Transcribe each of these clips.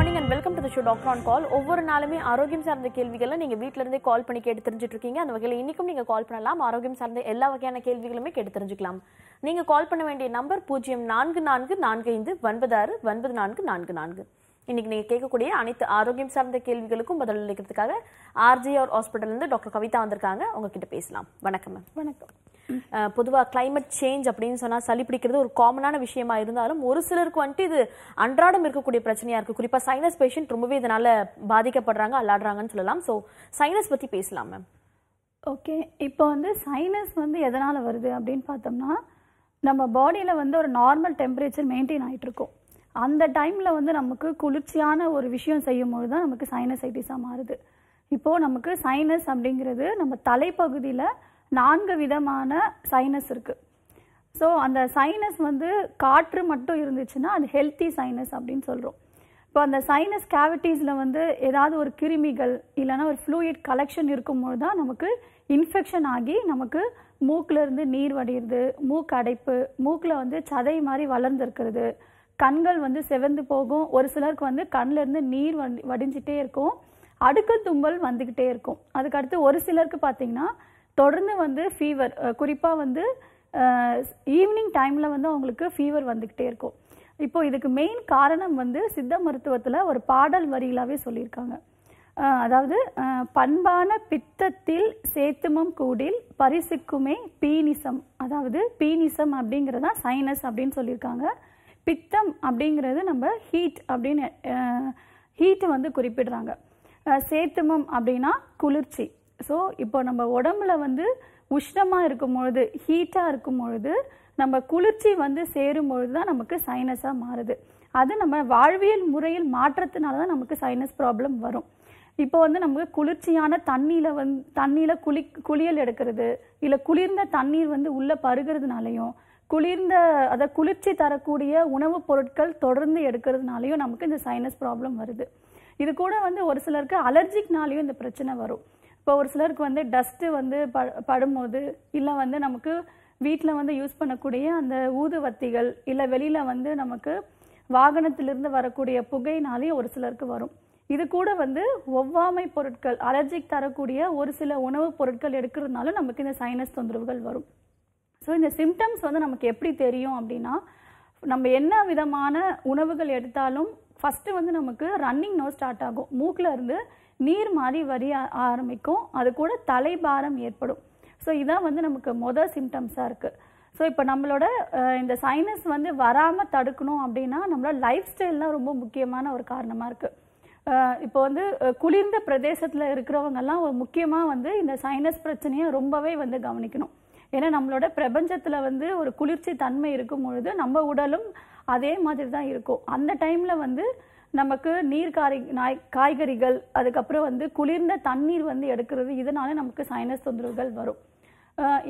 Morning and welcome to the show doctor on call ஒவ்வொரு நாளுமே ஆரோக்கியம் சார்ந்த கேள்விகளை நீங்க வீட்ல இருந்தே கால் பண்ணி கேட்டு தெரிஞ்சுட்டு இருக்கீங்க அந்த வகையில் இன்னைக்கும் நீங்க கால் பண்ணலாம். ஆரோக்கியம் சார்ந்த எல்லா வகையான கேள்விகளுமே கேட்டு தெரிஞ்சுக்கலாம். நீங்க கால் பண்ண வேண்டிய நம்பர் பூஜ்ஜியம் நான்கு நான்கு நான்கு ஐந்து ஒன்பது ஆறு ஒன்பது நான்கு நான்கு நான்கு. இன்னைக்கு நீங்க கேட்கக்கூடிய அனைத்து ஆரோக்கியம் சார்ந்த கேள்விகளுக்கும் பதில் அளிக்கிறதுக்காக ஆர்ஜிஆர் ஹாஸ்பிட்டல்ல இருந்து டாக்டர் கவிதா வந்திருக்காங்க. உங்ககிட்ட பேசலாம். வணக்கம் மேம் வணக்கம். அஹ் பொதுவா climate சேஞ்ச் அப்படின்னு சொன்னா சளி பிடிக்கிறது ஒரு காமனான விஷயமா இருந்தாலும் ஒரு சிலருக்கு வந்துட்டு இது அன்றாடம் இருக்கக்கூடிய பிரச்சனையா இருக்கு. குறிப்பா சைனஸ் பேஷண்ட் ரொம்பவே இதனால பாதிக்கப்படுறாங்க அல்லாடுறாங்கன்னு சொல்லலாம். சோ சைனஸ் பத்தி பேசலாம் மேம் ஓகே இப்போ வந்து சைனஸ் வந்து எதனால் வருது அப்படின்னு பார்த்தோம்னா நம்ம பாடியில் வந்து ஒரு நார்மல் டெம்பரேச்சர் மெயின்டைன் ஆகிட்டு இருக்கும் அந்த டைமில் வந்து நமக்கு குளிர்ச்சியான ஒரு விஷயம் செய்யும்போது தான் நமக்கு சைனசைட்டிஸாக மாறுது. இப்போது நமக்கு சைனஸ் அப்படிங்கிறது நம்ம தலைப்பகுதியில் நான்கு விதமான சைனஸ் இருக்குது ஸோ அந்த சைனஸ் வந்து காற்று மட்டும் இருந்துச்சுன்னா அது ஹெல்த்தி சைனஸ் அப்படின்னு சொல்கிறோம் இப்போ அந்த சைனஸ் கேவிட்டிஸில் வந்து ஏதாவது ஒரு கிருமிகள் இல்லைன்னா ஒரு ஃப்ளூயிட் கலெக்ஷன் இருக்கும்போது தான் நமக்கு இன்ஃபெக்ஷன் ஆகி நமக்கு மூக்கிலேருந்து நீர் வடிகிறது மூக்கு அடைப்பு மூக்கில் வந்து சதை மாதிரி வளர்ந்துருக்கிறது. கண்கள் வந்து செவந்து போகும். ஒரு சிலருக்கு வந்து கண்ணிலேருந்து நீர் வடி வடிஞ்சிட்டே இருக்கும். அடுக்கு தும்பல் வந்துக்கிட்டே இருக்கும். அதுக்கடுத்து ஒரு சிலருக்கு பார்த்தீங்கன்னா தொடர்ந்து வந்து ஃபீவர் குறிப்பாக வந்து ஈவினிங் டைமில் வந்து அவங்களுக்கு ஃபீவர் வந்துக்கிட்டே இருக்கும். இப்போ இதுக்கு மெயின் காரணம் வந்து சித்த மருத்துவத்தில் ஒரு பாடல் வரிகளாகவே சொல்லியிருக்காங்க. அதாவது பண்பான பித்தத்தில் சேத்துமம் கூடில் பரிசுக்குமே பீனிசம் அதாவது பீனிசம் அப்படிங்கிறதா சைனஸ் அப்படின்னு சொல்லியிருக்காங்க. பித்தம் அப்படிங்கிறது நம்ம ஹீட் அப்படின்னு ஹீட்டை வந்து குறிப்பிடுறாங்க. சேத்துமம் அப்படின்னா குளிர்ச்சி. ஸோ இப்போ நம்ம உடம்புல வந்து உஷ்ணமாக இருக்கும் பொழுது ஹீட்டாக இருக்கும் பொழுது நம்ம குளிர்ச்சி வந்து சேரும் பொழுது தான் நமக்கு சைனஸாக மாறுது. அது நம்ம வாழ்வியல் முறையில் மாற்றத்தினால தான் நமக்கு சைனஸ் ப்ராப்ளம் வரும். இப்போ வந்து நமக்கு குளிர்ச்சியான தண்ணியில் வந்து தண்ணியில் குளி குளியல் எடுக்கிறது இல்லை குளிர்ந்த தண்ணீர் வந்து உள்ளே பருகிறதுனாலையும் குளிர்ந்த அதை குளிர்ச்சி தரக்கூடிய உணவுப் பொருட்கள் தொடர்ந்து எடுக்கிறதுனாலையும் நமக்கு இந்த சைனஸ் ப்ராப்ளம் வருது. இது கூட வந்து ஒரு சிலருக்கு அலர்ஜிக்னாலையும் இந்த பிரச்சனை வரும். இப்போ ஒரு சிலருக்கு வந்து டஸ்ட்டு வந்து ப படும்போது இல்லை வந்து நமக்கு வீட்டில் வந்து யூஸ் பண்ணக்கூடிய அந்த ஊதுவத்திகள் இல்லை வெளியில் வந்து நமக்கு வாகனத்திலிருந்து வரக்கூடிய புகையினாலேயும் ஒரு சிலருக்கு வரும். இது கூட வந்து ஒவ்வாமை பொருட்கள் அலர்ஜிக் தரக்கூடிய ஒரு சில உணவுப் பொருட்கள் எடுக்கிறதுனாலும் நமக்கு இந்த சைனஸ் தொந்தரவுகள் வரும். ஸோ இந்த சிம்டம்ஸ் வந்து நமக்கு எப்படி தெரியும் அப்படின்னா நம்ம என்ன விதமான உணவுகள் எடுத்தாலும் ஃபஸ்ட்டு வந்து நமக்கு ரன்னிங் நோ ஸ்டார்ட் ஆகும். மூக்கில் இருந்து நீர் மாதிரி வரிய ஆரம்பிக்கும். அது கூட தலைபாரம் ஏற்படும். ஸோ இதான் வந்து நமக்கு மொதல் சிம்டம்ஸாக இருக்குது ஸோ இப்போ நம்மளோட இந்த சைனஸ் வந்து வராமல் தடுக்கணும் அப்படின்னா நம்மளோட லைஃப் ஸ்டைல்லாம் ரொம்ப முக்கியமான ஒரு காரணமாக இருக்குது இப்போ வந்து குளிர்ந்த பிரதேசத்தில் இருக்கிறவங்கெல்லாம் ஒரு முக்கியமாக வந்து இந்த சைனஸ் பிரச்சனையை ரொம்பவே வந்து கவனிக்கணும். ஏன்னா நம்மளோட பிரபஞ்சத்தில் வந்து ஒரு குளிர்ச்சி தன்மை இருக்கும் பொழுது நம்ம உடலும் அதே மாதிரி தான் இருக்கும். அந்த டைமில் வந்து நமக்கு நீர் காய் நாய் காய்கறிகள் அதுக்கப்புறம் வந்து குளிர்ந்த தண்ணீர் வந்து எடுக்கிறது இதனால நமக்கு சைனஸ் தொந்தரவுகள் வரும்.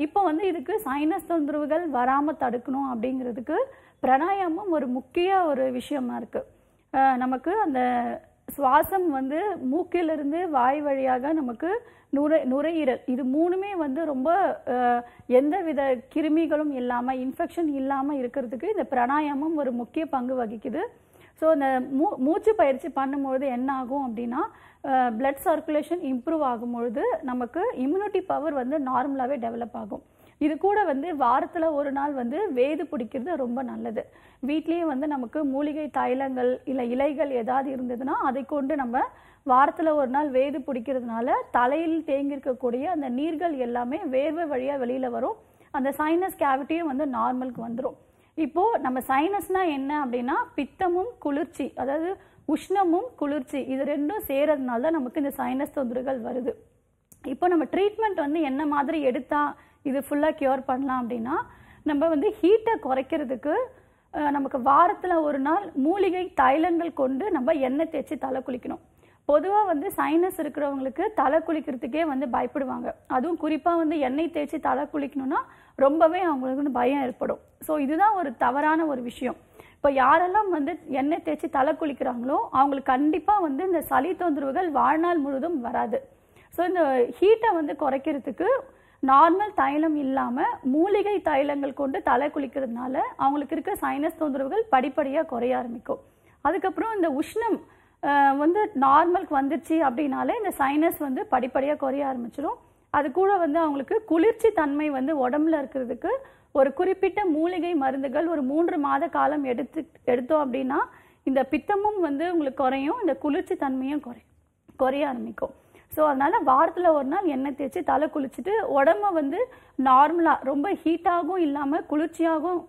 இப்போ வந்து இதுக்கு சைனஸ் தொந்தரவுகள் வராமல் தடுக்கணும் அப்படிங்கிறதுக்கு பிராணாயாமம் ஒரு முக்கிய ஒரு விஷயமா இருக்குது நமக்கு அந்த சுவாசம் வந்து மூக்கிலிருந்து வாய் வழியாக நமக்கு நுரை நுரையீரல். இது மூணுமே வந்து ரொம்ப எந்த வித கிருமிகளும் இல்லாமல் இன்ஃபெக்ஷன் இல்லாமல் இருக்கிறதுக்கு இந்த பிராணாயாமம் ஒரு முக்கிய பங்கு வகிக்குது. ஸோ இந்த மூ மூச்சு பயிற்சி பண்ணும்பொழுது என்ன ஆகும் அப்படின்னா பிளட் சர்க்குலேஷன் இம்ப்ரூவ் ஆகும்பொழுது நமக்கு இம்யூனிட்டி பவர் வந்து நார்மலாகவே டெவலப் ஆகும். இது கூட வந்து வாரத்தில் ஒரு நாள் வந்து வேது பிடிக்கிறது ரொம்ப நல்லது. வீட்லேயே வந்து நமக்கு மூலிகை தைலங்கள் இல்லை இலைகள் ஏதாவது இருந்ததுன்னா அதை கொண்டு நம்ம வாரத்தில் ஒரு நாள் வேது பிடிக்கிறதுனால தலையில் தேங்கியிருக்கக்கூடிய அந்த நீர்கள் எல்லாமே வேர்வை வழியாக வெளியில் வரும். அந்த சைனஸ் கேவிட்டியும் வந்து நார்மலுக்கு வந்துடும் இப்போது நம்ம சைனஸ்னால் என்ன அப்படின்னா பித்தமும் குளிர்ச்சி அதாவது உஷ்ணமும் குளிர்ச்சி இது ரெண்டும் சேரதுனால தான் நமக்கு இந்த சைனஸ் தொந்தரவுகள் வருது. இப்போ நம்ம ட்ரீட்மெண்ட் வந்து என்ன மாதிரி எடுத்தால் இது ஃபுல்லாக கியூர் பண்ணலாம் அப்படின்னா நம்ம வந்து ஹீட்டை குறைக்கிறதுக்கு நமக்கு வாரத்தில் ஒரு நாள் மூலிகை தைலங்கள் கொண்டு நம்ம எண்ணெய் தேய்ச்சி தலை குளிக்கணும். பொதுவாக வந்து சைனஸ் இருக்கிறவங்களுக்கு தலை குளிக்கிறதுக்கே வந்து பயப்படுவாங்க. அதுவும் குறிப்பாக வந்து எண்ணெய் தேய்ச்சி தலை குளிக்கணும்னா ரொம்பவே அவங்களுக்கு வந்து பயம் ஏற்படும். ஸோ இதுதான் ஒரு தவறான ஒரு விஷயம். இப்போ யாரெல்லாம் வந்து எண்ணெய் தேய்ச்சி தலை குளிக்கிறாங்களோ அவங்களுக்கு கண்டிப்பாக வந்து இந்த சளி தொந்தரவுகள் வாழ்நாள் முழுவதும் வராது. ஸோ இந்த ஹீட்டை வந்து குறைக்கிறதுக்கு நார்மல் தைலம் இல்லாமல் மூலிகை தைலங்கள் கொண்டு தலை குளிக்கிறதுனால அவங்களுக்கு இருக்க சைனஸ் தொந்தரவுகள் படிப்படியாக குறைய ஆரம்பிக்கும். அதுக்கப்புறம் இந்த உஷ்ணம் வந்து நார்மலுக்கு வந்துருச்சு அப்படின்னாலே இந்த சைனஸ் வந்து படிப்படியாக குறைய ஆரம்பிச்சிடும் அது கூட வந்து அவங்களுக்கு குளிர்ச்சி தன்மை வந்து உடம்புல இருக்கிறதுக்கு ஒரு குறிப்பிட்ட மூலிகை மருந்துகள் ஒரு மூன்று மாத காலம் எடுத்து எடுத்தோம் அப்படின்னா இந்த பித்தமும் வந்து உங்களுக்கு குறையும் இந்த குளிர்ச்சி தன்மையும் குறை குறைய ஆரம்பிக்கும். ஸோ அதனால வாரத்தில் ஒரு நாள் எண்ணெய் தேய்ச்சி தலை குளிச்சுட்டு உடம்ப வந்து நார்மலாக ரொம்ப ஹீட்டாகவும் இல்லாமல் குளிர்ச்சியாகவும்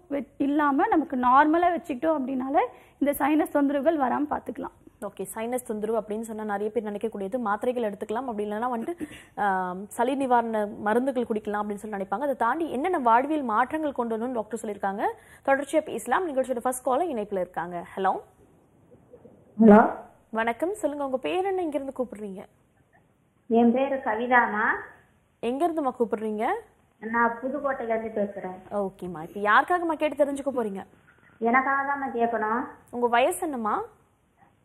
இல்லாமல் நமக்கு நார்மலாக வச்சுக்கிட்டோம் அப்படின்னாலே இந்த சைனஸ் தொந்தரவுகள் வராமல் பார்த்துக்கலாம். ஓகே சைனஸ் தொந்தரவு அப்படின்னு சொன்னா நிறைய பேர் நினைக்கக்கூடியது. மாத்திரைகள் எடுத்துக்கலாம். அப்படி இல்லைன்னா வந்துட்டு சளி நிவாரண மருந்துகள் குடிக்கலாம் அப்படின்னு சொல்லி நினைப்பாங்க. அதை தாண்டி என்னென்ன வாழ்வியல் மாற்றங்கள் கொண்டு வரணும்னு டாக்டர் சொல்லியிருக்காங்க. தொடர்ச்சியா பேசலாம். நிகழ்ச்சியோட ஃபர்ஸ்ட் கால இணைப்புல இருக்காங்க. ஹலோ ஹலோ வணக்கம். சொல்லுங்க. உங்க பேர் என்ன? இங்க இருந்து கூப்பிடுறீங்க. என் பேரு கவிதாமா. எங்க இருந்துமா கூப்பிடுறீங்க? நான் புதுக்கோட்டையில இருந்து பேசுறேன். ஓகேம்மா. இப்போ யாருக்காகம்மா கேட்டு தெரிஞ்சுக்க போறீங்க? எனக்காக தான் கேட்கணும். உங்க வயசு என்னம்மா?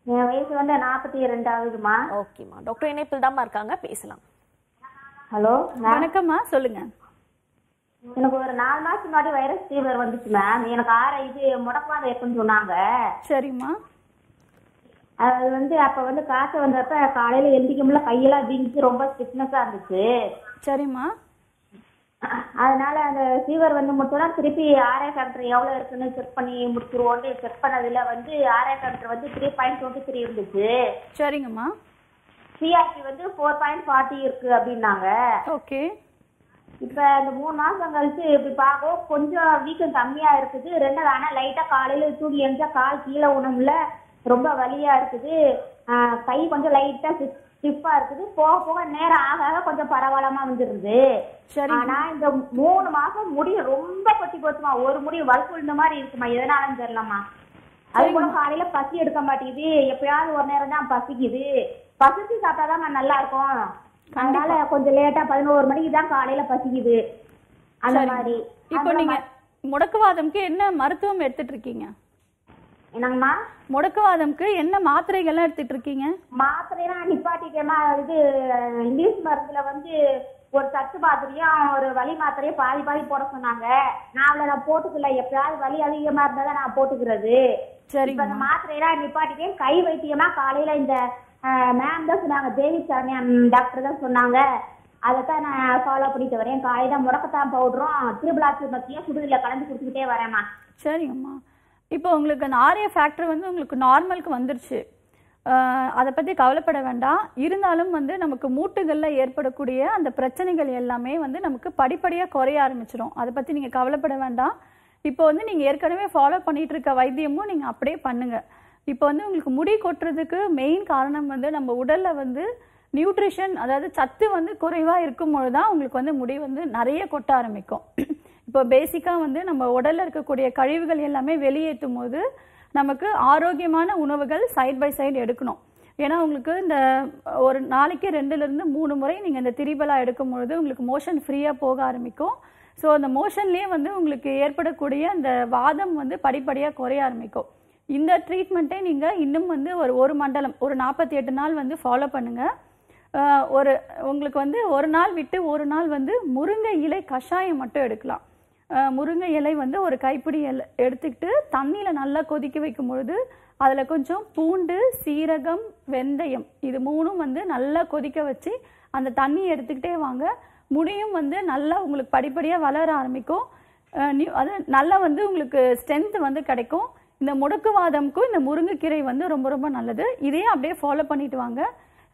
என் வயசு வந்து நாற்பத்தி ரெண்டு ஆகுதுமா ஓகேம்மா. டாக்டர் இணைப்பில் தாம்மா இருக்காங்க. பேசலாம். ஹலோ வணக்கம்மா. சொல்லுங்க. எனக்கு ஒரு நாலு மாசம் முன்னாடி வைரஸ் ஃபீவர் வந்துச்சு மேம். எனக்கு ஆற இது முடக்குவாதம் இருக்குன்னு சொன்னாங்க. சரிம்மா. அது வந்து அப்ப வந்து காசு வந்தப்ப காலையில எந்திரிக்கும்ல கையெல்லாம் வீங்கிச்சு ரொம்ப ஸ்டிஃப்னஸா இருந்துச்சு. சரிம்மா. அதனால அந்த ஃபீவர் வந்து முடிச்சோன்னா திருப்பி ஆர்ஏ ஃபேக்டர் எவ்வளோ இருக்குன்னு செக் பண்ணி முடிச்சிருவோன்னு செக் பண்ணதுல வந்து ஆர்ஏ ஃபேக்டர் வந்து த்ரீ பாயிண்ட் டுவெண்ட்டி த்ரீ இருந்துச்சு. சரிங்கம்மா. சிஆர்டி வந்து ஃபோர் பாயிண்ட் ஃபார்ட்டி இருக்கு அப்படின்னாங்க. ஓகே. இப்போ இந்த மூணு மாசம் கழிச்சு இப்படி பார்க்கவும் கொஞ்சம் வீக்கம் கம்மியா இருக்குது. ரெண்டாவது ஆனால் லைட்டா காலையில தூங்கி எழுந்தா கால் கீழே உணவுல ரொம்ப வலியா இருக்குது. கை கொஞ்சம் லைட்டா ஸ்டிஃபா இருக்குது. போக போக நேரம் ஆக ஆக கொஞ்சம் பரவாயில்லாம வந்துருது. சரி. ஆனா இந்த மூணு மாசம் முடி ரொம்ப கொட்டி போச்சுமா. ஒரு முடி வலுப்பு இந்த மாதிரி இருக்குமா? எதனாலன்னு தெரியலம்மா. அது கூட காலையில பசி எடுக்க மாட்டேங்குது. எப்பயாவது ஒரு நேரம் தான் பசிக்குது. பசிச்சு சாப்பிட்டாதான் நல்லா இருக்கும். அதனால கொஞ்சம் லேட்டா பதினோரு மணிக்கு தான் காலையில பசிக்குது. அந்த. மாதிரி. இப்போ நீங்க முடக்குவாதம்க்கு என்ன மருத்துவம் எடுத்துட்டு இருக்கீங்க? என்னங்கம்மா? முடக்குவாதம்க்கு என்ன மாத்திரைகள்லாம் எடுத்துட்டு இருக்கீங்க மாத்திரையெல்லாம் நிப்பாட்டிட்டேமா இது இங்கிலீஷ் மருந்துல வந்து ஒரு சத்து மாத்திரையும் ஒரு வலி மாத்திரையும் பாதி பாதி போட சொன்னாங்க. நான் அவளை நான் போட்டுக்கல. எப்பயாவது வலி அதிகமா இருந்தா நான் போட்டுக்கிறது. இப்ப சரிங்கம்மா அந்த மாத்திரையெல்லாம் நிப்பாட்டிட்டேன். கை வைத்தியமா காலையில இந்த மேம் தான் சொன்னாங்க. தேவி சரண்யம் டாக்டர் தான் சொன்னாங்க. அதைத்தான் நான் ஃபாலோ பண்ணிட்டு வரேன். காலையில முடக்கத்தான் பவுடரும் திருவிழாச்சு மத்தியும் சுடுதல கலந்து குடிச்சுக்கிட்டே வரேம்மா. சரிங்கம்மா. இப்போ உங்களுக்கு அந்த ஆரிய ஃபேக்டர் வந்து உங்களுக்கு நார்மலுக்கு வந்துருச்சு. அதை பற்றி கவலைப்பட வேண்டாம். இருந்தாலும் வந்து நமக்கு மூட்டுகளில் ஏற்படக்கூடிய அந்த பிரச்சனைகள் எல்லாமே வந்து நமக்கு படிப்படியாக குறைய ஆரம்பிச்சிடும் அதை பற்றி நீங்கள் கவலைப்பட வேண்டாம். இப்போ வந்து நீங்கள் ஏற்கனவே ஃபாலோ பண்ணிகிட்ருக்க இருக்க வைத்தியமும் நீங்கள் அப்படியே பண்ணுங்கள் இப்போ வந்து உங்களுக்கு முடி கொட்டுறதுக்கு மெயின் காரணம் வந்து நம்ம உடலில் வந்து நியூட்ரிஷன் அதாவது சத்து வந்து குறைவாக இருக்கும் பொழுது தான் உங்களுக்கு வந்து முடி வந்து நிறைய கொட்ட ஆரம்பிக்கும். இப்போ பேசிக்காக வந்து நம்ம உடலில் இருக்கக்கூடிய கழிவுகள் எல்லாமே வெளியேற்றும் போது நமக்கு ஆரோக்கியமான உணவுகள் சைட் பை சைடு எடுக்கணும். ஏன்னா உங்களுக்கு இந்த ஒரு நாளைக்கு ரெண்டுலேருந்து மூணு முறை நீங்கள் இந்த திரிபலா எடுக்கும் பொழுது உங்களுக்கு மோஷன் ஃப்ரீயாக போக ஆரம்பிக்கும். ஸோ அந்த மோஷன்லேயே வந்து உங்களுக்கு ஏற்படக்கூடிய அந்த வாதம் வந்து படிப்படியாக குறைய ஆரம்பிக்கும். இந்த ட்ரீட்மெண்ட்டை நீங்கள் இன்னும் வந்து ஒரு ஒரு மண்டலம் ஒரு நாற்பத்தி எட்டு நாள் வந்து ஃபாலோ பண்ணுங்கள் ஒரு உங்களுக்கு வந்து ஒரு நாள் விட்டு ஒரு நாள் வந்து முருங்கை இலை கஷாயம் மட்டும் எடுக்கலாம். முருங்கை இலை வந்து ஒரு கைப்பிடி இலை எடுத்துக்கிட்டு தண்ணியில் நல்லா கொதிக்க வைக்கும் பொழுது அதில் கொஞ்சம் பூண்டு சீரகம் வெந்தயம் இது மூணும் வந்து நல்லா கொதிக்க வச்சு அந்த தண்ணியை எடுத்துக்கிட்டே வாங்க. முடியும் வந்து நல்லா உங்களுக்கு படிப்படியாக வளர ஆரம்பிக்கும். நியூ அது நல்லா வந்து உங்களுக்கு ஸ்ட்ரென்த் வந்து கிடைக்கும். இந்த முடக்குவாதம்க்கும் இந்த முருங்கைக்கீரை வந்து ரொம்ப ரொம்ப நல்லது. இதையும் அப்படியே ஃபாலோ பண்ணிட்டு வாங்க.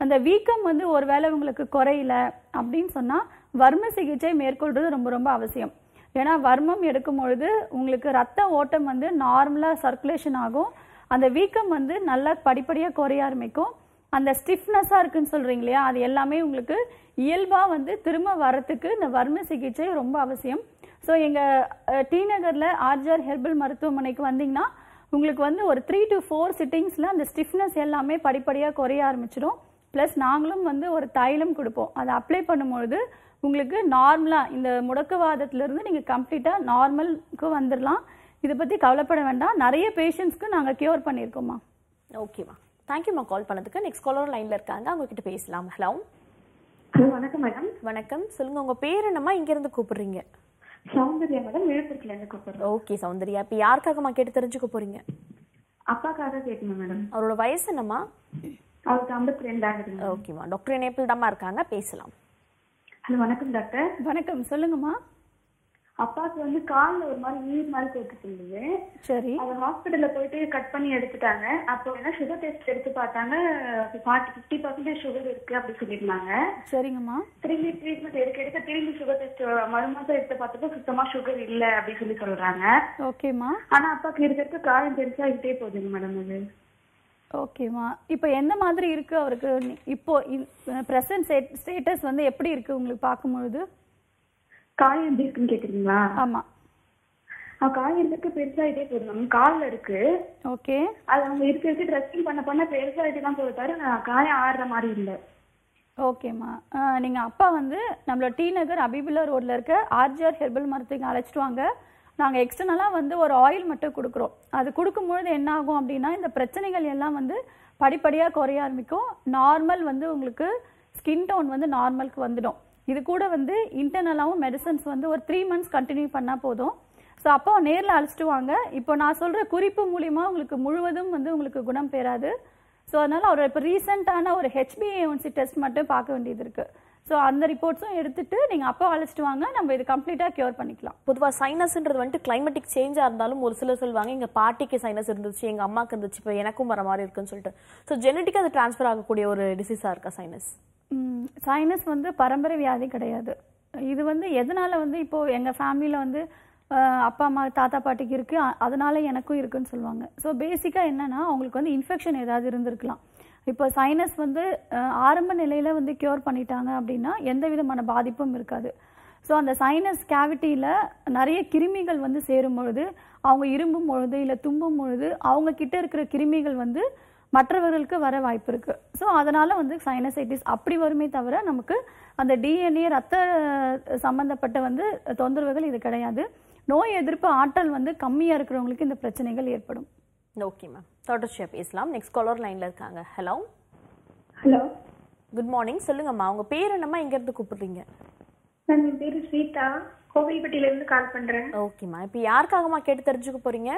அந்த வீக்கம் வந்து ஒருவேளை உங்களுக்கு குறையல அப்படின்னு சொன்னால் வர்ம சிகிச்சை மேற்கொள்வது ரொம்ப ரொம்ப அவசியம். ஏன்னா வர்மம் எடுக்கும் பொழுது உங்களுக்கு ரத்த ஓட்டம் வந்து நார்மலாக சர்க்குலேஷன் ஆகும். அந்த வீக்கம் வந்து நல்லா படிப்படியாக குறைய ஆரம்பிக்கும். அந்த ஸ்டிஃப்னஸாக இருக்குன்னு சொல்கிறீங்க இல்லையா? அது எல்லாமே உங்களுக்கு இயல்பாக வந்து திரும்ப வரத்துக்கு இந்த வர்ம சிகிச்சை ரொம்ப அவசியம். ஸோ எங்கள் டி நகரில் ஆர்ஜர் ஹெர்பல் மருத்துவமனைக்கு வந்தீங்கன்னா உங்களுக்கு வந்து ஒரு த்ரீ டு ஃபோர் சிட்டிங்ஸில் அந்த ஸ்டிஃப்னஸ் எல்லாமே படிப்படியாக குறைய ஆரம்பிச்சிடும் ப்ளஸ் நாங்களும் வந்து ஒரு தைலம் கொடுப்போம். அதை அப்ளை பண்ணும்பொழுது உங்களுக்கு நார்மலாக இந்த முடக்குவாதத்திலிருந்து நீங்கள் கம்ப்ளீட்டாக நார்மலுக்கு வந்துடலாம் இதை பற்றி கவலைப்பட வேண்டாம். நிறைய பேஷண்ட்ஸ்க்கு நாங்கள் கியூர் பண்ணியிருக்கோம்மா. ஓகேம்மா தேங்க்யூம்மா கால் பண்ணதுக்கு. நெக்ஸ்ட் காலர் லைன்ல இருக்காங்க. அவங்க கிட்ட பேசலாம். ஹலோ ஹலோ வணக்கம் மேடம் வணக்கம். சொல்லுங்க உங்க பேர் என்னம்மா? இங்க இருந்து கூப்பிடுறீங்க. சௌந்தர்யா மேடம் விழுப்புரத்துல இருந்து கூப்பிடுறோம். ஓகே சௌந்தர்யா. இப்போ யாருக்காகம்மா கேட்டு தெரிஞ்சுக்க போறீங்க? அப்பாக்காக கேட்கணும் மேடம் அவரோட வயசு என்னம்மா? அவருக்கு ஐம்பத்தி ரெண்டு ஆகுதுங்க. ஓகேம்மா டாக்டர் இணைப்பில் தாம்மா இருக்காங்க. பேசலாம். ஹலோ வணக்கம் டாக்டர். வணக்கம். சொல்லுங்கம்மா. அப்பாவுக்கு வந்து காலில் ஒரு மாதிரி நீர் மாதிரி போட்டுட்டு இருந்தது. சரி. அதை ஹாஸ்பிட்டல்ல போயிட்டு கட் பண்ணி எடுத்துட்டாங்க. அப்போ என்ன சுகர் டெஸ்ட் எடுத்து பார்த்தாங்க. ஃபார்ட்டி ஃபிஃப்டி பர்சன்டேஜ் சுகர் இருக்கு அப்படி சொல்லியிருந்தாங்க. சரிங்கம்மா. திரும்பி ட்ரீட்மெண்ட் எடுக்க எடுக்க திரும்பி சுகர் டெஸ்ட் மறு மாசம் எடுத்து பார்த்தப்போ சுத்தமா சுகர் இல்ல அப்படி சொல்லி சொல்றாங்க. ஓகேம்மா. ஆனா அப்பாவுக்கு இருக்க இருக்க காயம் பெருசாகிட்டே போகுதுங்க மேடம் அது. ஓகேம்மா. இப்போ எந்த மாதிரி இருக்கு அவருக்கு? இப்போ ப்ரெசன்ட் ஸ்டேட்டஸ் வந்து எப்படி இருக்கு உங்களுக்கு பார்க்கும்பொழுது? காயம் எப்படி இருக்குன்னு கேக்குறீங்களா? ஆமா. ஆ, காயம் இருக்க பெருசாகிட்டே போகுது மேம் கால்ல இருக்கு. ஓகே. அது அவங்க இருக்க இருக்க ட்ரெஸ்ஸிங் பண்ண பண்ண பெருசாகிட்டு தான் போகுது தவிர காயம் ஆடுற மாதிரி இல்லை. ஓகேம்மா. ஆஹ் நீங்க அப்பா வந்து நம்மளோட டி நகர் அபிபுல்லா ரோட்ல இருக்க ஆர்ஜிஆர் ஹெர்பல் மரத்துக்கு அழைச்சிட்டு வாங்க. நாங்கள் எக்ஸ்டர்னலாக வந்து ஒரு ஆயில் மட்டும் கொடுக்குறோம். அது கொடுக்கும்பொழுது என்ன ஆகும் அப்படின்னா இந்த பிரச்சனைகள் எல்லாம் வந்து படிப்படியாக குறைய ஆரம்பிக்கும். நார்மல் வந்து உங்களுக்கு ஸ்கின் டோன் வந்து நார்மலுக்கு வந்துடும். இது கூட வந்து இன்டர்னலாகவும் மெடிசன்ஸ் வந்து ஒரு த்ரீ மந்த்ஸ் கண்டினியூ பண்ணால் போதும். ஸோ அப்போ நேரில் அழைச்சிட்டு வாங்க. இப்போ நான் சொல்கிற குறிப்பு மூலிமா உங்களுக்கு முழுவதும் வந்து உங்களுக்கு குணம் பெறாது. ஸோ அதனால் அவர் இப்போ ரீசெண்டான ஒரு ஹெச்பிஏஒன்சி டெஸ்ட் மட்டும் பார்க்க வேண்டியது இருக்குது ஸோ அந்த ரிப்போர்ட்ஸும் எடுத்துட்டு நீங்கள் அப்பா அழைச்சிட்டு வாங்க. நம்ம இது கம்ப்ளீட்டாக க்யூர் பண்ணிக்கலாம். பொதுவா சைனஸ்ன்றது வந்துட்டு கிளைமேட்டிக் சேஞ்சா இருந்தாலும் ஒரு சிலர் சொல்லுவாங்க எங்க பாட்டிக்கு சைனஸ் இருந்துச்சு எங்க அம்மாக்கு இருந்துச்சு இப்போ எனக்கும் வர மாதிரி இருக்குன்னு சொல்லிட்டு. ஸோ ஜெனட்டிக்கா அது டிரான்ஸ்ஃபர் ஆகக்கூடிய ஒரு டிசீஸா இருக்கா சைனஸ் சைனஸ் வந்து பரம்பரை வியாதி கிடையாது. இது வந்து எதனால வந்து இப்போ எங்கள் ஃபேமிலியில் வந்து அப்பா அம்மா தாத்தா பாட்டிக்கு இருக்கு அ- அதனால எனக்கும் இருக்குன்னு சொல்லுவாங்க. ஸோ பேசிக்காக என்னன்னா அவங்களுக்கு வந்து இன்ஃபெக்ஷன் ஏதாவது இருந்திருக்கலாம். இப்போ சைனஸ் வந்து ஆரம்ப நிலையில் வந்து க்யூர் பண்ணிட்டாங்க அப்படின்னா எந்த விதமான பாதிப்பும் இருக்காது. ஸோ அந்த சைனஸ் கேவிட்டியில் நிறைய கிருமிகள் வந்து சேரும் பொழுது அவங்க இரும்பும் பொழுது இல்லை தும்பும் பொழுது அவங்க கிட்ட இருக்கிற கிருமிகள் வந்து மற்றவர்களுக்கு வர வாய்ப்பு இருக்கு. ஸோ அதனால வந்து சைனசைட்டிஸ் அப்படி வருமே தவிர நமக்கு அந்த டிஎன்ஏ ரத்த சம்பந்தப்பட்ட வந்து தொந்தரவுகள் இது கிடையாது. நோய் எதிர்ப்பு ஆற்றல் வந்து கம்மியாக இருக்கிறவங்களுக்கு இந்த பிரச்சனைகள் ஏற்படும். ஓகே மேம் தொடர்ச்சியா பேசலாம் நெக்ஸ்ட் காலர் லைன்ல இருக்காங்க. ஹலோ ஹலோ குட் மார்னிங் சொல்லுங்கம்மா உங்க பேர் என்னம்மா? எங்க இருந்து கூப்பிடுறீங்க? மேம் என் பேரு ஸ்வீதா. கோவில்பட்டியில இருந்து கால் பண்றேன். ஓகேம்மா. இப்போ யாருக்காகம்மா கேட்டு தெரிஞ்சுக்க போறீங்க?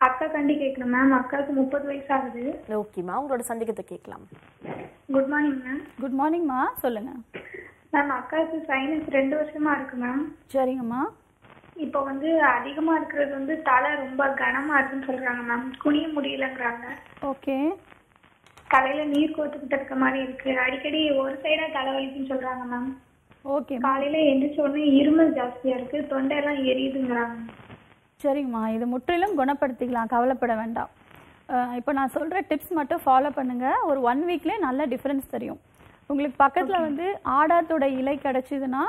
அக்கா கண்டி கேட்கணும் மேம் அக்காவுக்கு முப்பது வயசு ஆகுது ஓகேம்மா உங்களோட சந்தேகத்தை கேட்கலாம். குட் மார்னிங் மேம் குட் மார்னிங்மா சொல்லுங்க. மேம் அக்காவுக்கு சைனஸ் ரெண்டு வருஷமா இருக்கு மேம் சரிங்கம்மா. இப்போ வந்து அதிகமா இருக்கிறது வந்து தலை ரொம்ப கனமா இருக்குன்னு சொல்றாங்க மேம் குனிய முடியலங்கிறாங்க. ஓகே. தலையில நீர் கோத்துக்கிட்டு இருக்க மாதிரி இருக்கு. அடிக்கடி ஒரு சைடா தலை வலிக்குன்னு சொல்றாங்க மேம் ஓகே காலையில எந்திரிச்ச உடனே இருமல் ஜாஸ்தியா இருக்கு. தொண்டையெல்லாம் எரியுதுங்கிறாங்க. சரிங்கம்மா. இது முற்றிலும் குணப்படுத்திக்கலாம். கவலைப்பட வேண்டாம். இப்போ நான் சொல்கிற டிப்ஸ் மட்டும் ஃபாலோ பண்ணுங்க. ஒரு ஒன் வீக்லேயே நல்ல டிஃப்ரென்ஸ் தெரியும். உங்களுக்கு பக்கத்தில் வந்து ஆடாத்தோட இலை கிடச்சிதுன்னா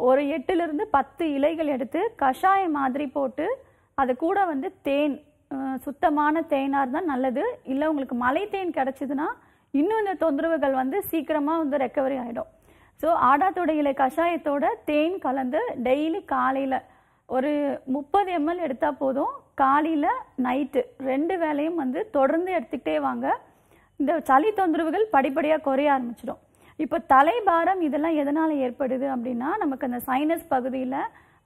ஒரு எட்டுலேருந்து பத்து இலைகள் எடுத்து கஷாயம் மாதிரி போட்டு அது கூட வந்து தேன் சுத்தமான தேனாக இருந்தால் நல்லது. இல்லை உங்களுக்கு மலை தேன் கிடச்சிதுன்னா இன்னும் இந்த தொந்தரவுகள் வந்து சீக்கிரமாக வந்து ரெக்கவரி ஆகிடும் ஸோ ஆடாத்தோட இலை கஷாயத்தோட தேன் கலந்து டெய்லி காலையில் ஒரு முப்பது எம்எல் எடுத்தால் போதும். காலையில் நைட்டு ரெண்டு வேளையும் வந்து தொடர்ந்து எடுத்துக்கிட்டே வாங்க. இந்த சளி தொந்தரவுகள் படிப்படியாக குறைய ஆரம்பிச்சிடும். இப்போ தலைபாரம் இதெல்லாம் எதனால் ஏற்படுது அப்படின்னா நமக்கு அந்த சைனஸ் பகுதியில்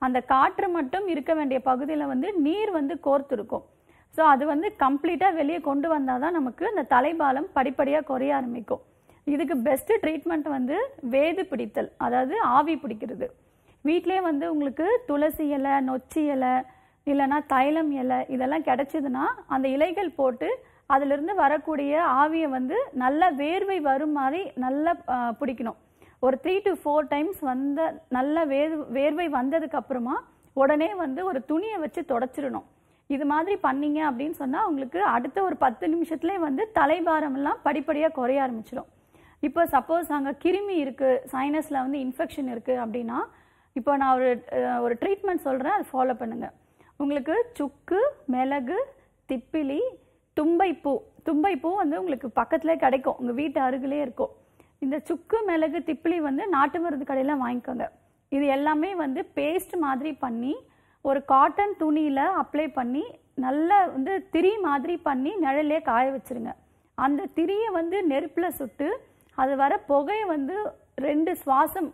அந்த காற்று மட்டும் இருக்க வேண்டிய பகுதியில் வந்து நீர் வந்து கோர்த்துருக்கும். ஸோ அது வந்து கம்ப்ளீட்டாக வெளியே கொண்டு வந்தால் தான் நமக்கு அந்த தலைபாலம் படிப்படியாக குறைய ஆரம்பிக்கும். இதுக்கு பெஸ்ட்டு ட்ரீட்மெண்ட் வந்து வேது பிடித்தல் அதாவது ஆவி பிடிக்கிறது. வீட்டிலே வந்து உங்களுக்கு துளசி இலை நொச்சி இலை இல்லைன்னா தைலம் இலை இதெல்லாம் கிடச்சிதுன்னா அந்த இலைகள் போட்டு அதிலிருந்து வரக்கூடிய ஆவியை வந்து நல்ல வேர்வை வரும் மாதிரி நல்லா பிடிக்கணும். ஒரு த்ரீ டு ஃபோர் டைம்ஸ் வந்த நல்ல வேர் வேர்வை வந்ததுக்கு அப்புறமா உடனே வந்து ஒரு துணியை வச்சு தொடச்சிடணும். இது மாதிரி பண்ணீங்க அப்படின்னு சொன்னால் உங்களுக்கு அடுத்த ஒரு பத்து நிமிஷத்துலேயே வந்து தலைபாரம் எல்லாம் படிப்படியாக குறைய ஆரம்பிச்சிடும். இப்போ சப்போஸ் அங்கே கிருமி இருக்குது சைனஸில் வந்து இன்ஃபெக்ஷன் இருக்குது அப்படின்னா இப்போ நான் ஒரு ஒரு ட்ரீட்மெண்ட் சொல்கிறேன் அதை ஃபாலோ பண்ணுங்கள் உங்களுக்கு சுக்கு மிளகு திப்பிலி தும்பைப்பூ. தும்பைப்பூ வந்து உங்களுக்கு பக்கத்தில் கிடைக்கும். உங்கள் வீட்டு அருகிலே இருக்கும். இந்த சுக்கு மிளகு திப்பிலி வந்து நாட்டு மருந்து கடையில் வாங்கிக்கோங்க. இது எல்லாமே வந்து பேஸ்ட் மாதிரி பண்ணி ஒரு காட்டன் துணியில் அப்ளை பண்ணி நல்லா வந்து திரி மாதிரி பண்ணி நிழலே காய வச்சிருங்க. அந்த திரியை வந்து நெருப்பில் சுட்டு அது வர புகையை வந்து ரெண்டு சுவாசம்